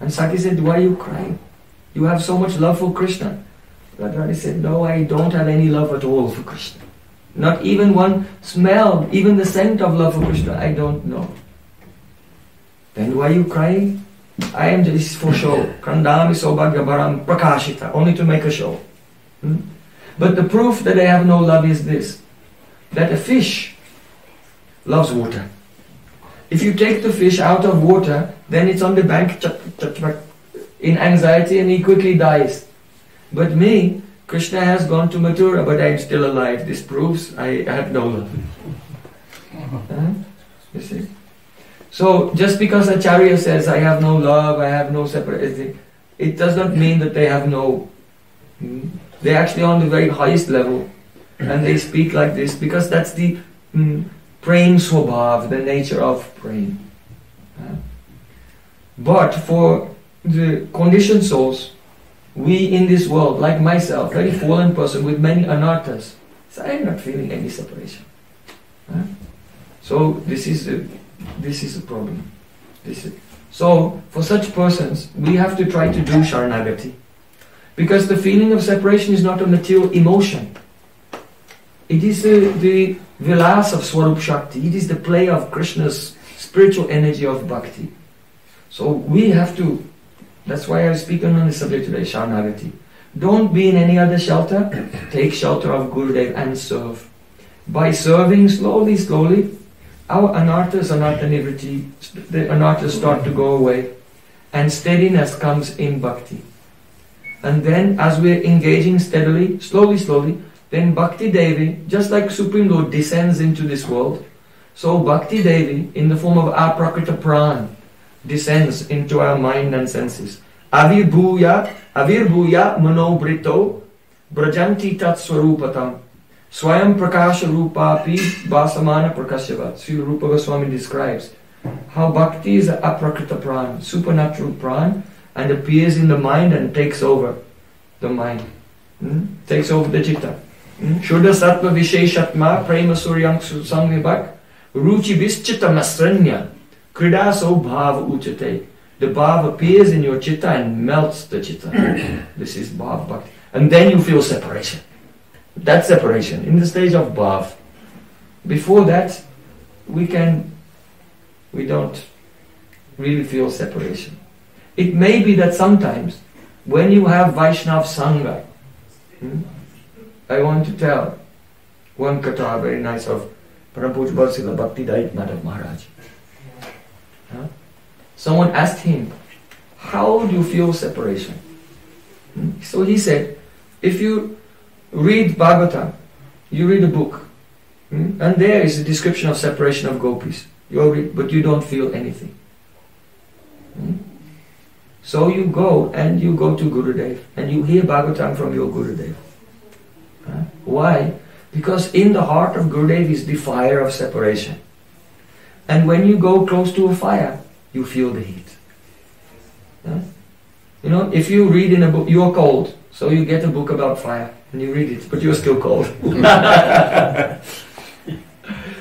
And Sati said, Why are you crying? You have so much love for Krishna. Radharani said, No, I don't have any love at all for Krishna. Not even one smell, even the scent of love for Krishna, I don't know. Then why are you crying? I am just for show. Kandami Sobhagya Baram Prakashita, only to make a show. Hmm? But the proof that I have no love is this that a fish loves water. If you take the fish out of water, then it's on the bank in anxiety and he quickly dies. But me, Krishna has gone to Mathura, but I'm still alive. This proves I have no love. Huh? You see? So just because Acharya says I have no love, I have no separate, it does not mean that they have no. Hmm? They're actually on the very highest level, and they speak like this because that's the mm, prem swabhav, the nature of prem. Huh? But for the conditioned souls, we in this world, like myself, very fallen person with many anarthas, so I am not feeling any separation. Huh? So this is a, this is a problem. This is, so for such persons, we have to try to do sharanagati, because the feeling of separation is not a material emotion. It is the, the vilas of Swarup Shakti. It is the play of Krishna's spiritual energy of bhakti. So we have to that's why I speak on the subject today, Sharanagati. Don't be in any other shelter. Take shelter of Gurudev and serve. By serving slowly, slowly, our anarthas, anartha the anarthas start to go away. And steadiness comes in bhakti. And then as we're engaging steadily, slowly, slowly, then Bhakti Devi, just like Supreme Lord descends into this world, so Bhakti Devi, in the form of Aprakrita Pran, descends into our mind and senses. Avirbhuya, avirbhuya manobrito brajanti tat swarupatam. Swayam prakasha rupapi vasamana prakashava. Sri Rupa Goswami describes how bhakti is a aprakrita pran, supernatural pran, and appears in the mind and takes over the mind. Hmm? Takes over the chitta. Hmm? Shuddha sattva visheshatma prema suryam samvibhak ruchi vischitta masranya Krida so bhav uchate. The bhav appears in your chitta and melts the chitta. this is bhav bhakti. And then you feel separation. That separation in the stage of bhav. Before that, we can, we don't really feel separation. It may be that sometimes when you have Vaishnav Sangha, hmm, I want to tell one katha very nice of Prabhupada Bharsila Bhakti Dayit Madhav Maharaj. Huh? Someone asked him, How do you feel separation? Hmm? So he said, If you read Bhagavatam, you read a book, hmm? and there is a description of separation of gopis, you read, but you don't feel anything. Hmm? So you go and you go to Gurudev and you hear Bhagavatam from your Gurudev. Huh? Why? Because in the heart of Gurudev is the fire of separation. And when you go close to a fire, you feel the heat. You know, if you read in a book, you're cold, so you get a book about fire and you read it, but you're still cold.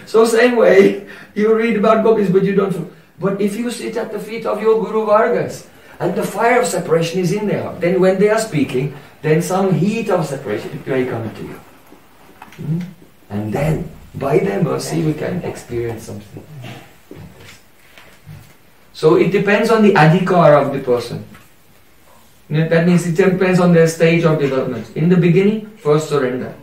so same way, you read about gopis, but you don't. But if you sit at the feet of your Guru Vargas and the fire of separation is in there, then when they are speaking, then some heat of separation may come to you. Hmm? And then by their mercy, we can experience something. So it depends on the adhikar of the person. That means it depends on their stage of development. In the beginning, first surrender.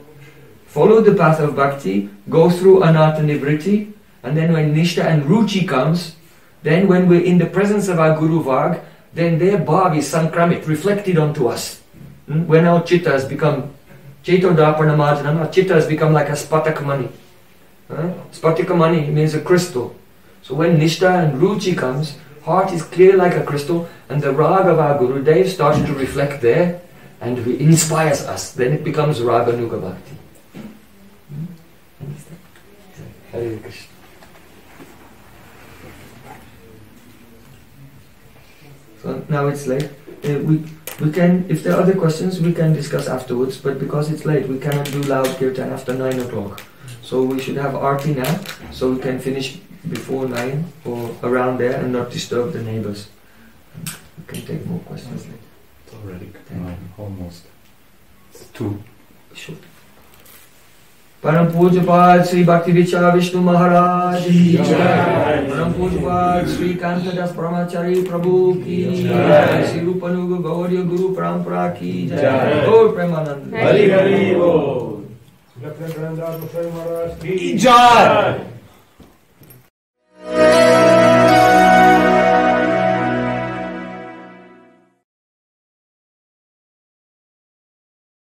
Follow the path of bhakti, go through anartha nivriti, and then when nishta and ruchi comes, then when we're in the presence of our Guru Varg, then their bhav is sankramit, reflected onto us. Hmm? When our chitta has become, chaito daparnamarjanam, our chitta has become like a spatak mani. Huh? Spatika mani means a crystal. So when Nishta and Ruchi comes, heart is clear like a crystal, and the rag of our Guru Dev starts to reflect there, and it inspires us. Then it becomes Raga Nuga Bhakti. Hare Krishna. So now it's late. Uh, we we can, if there are other questions, we can discuss afterwards. But because it's late, we cannot do loud kirtan after nine o'clock. So we should have arti now, so we can finish before 9 or around there and not disturb the neighbors. We can take more questions later. It's already 9, almost. It's 2. Sure. परम पूज्य पाद श्री भक्ति विचार विष्णु महाराज की जय परम पूज्य पाद श्री कांतदास ब्रह्मचारी प्रभु की जय श्री रूप गौरी गुरु परंपरा की जय गौर प्रेमानंद हरि हरि बोल Dr. Grandad Musayi Maharaj ki Jai!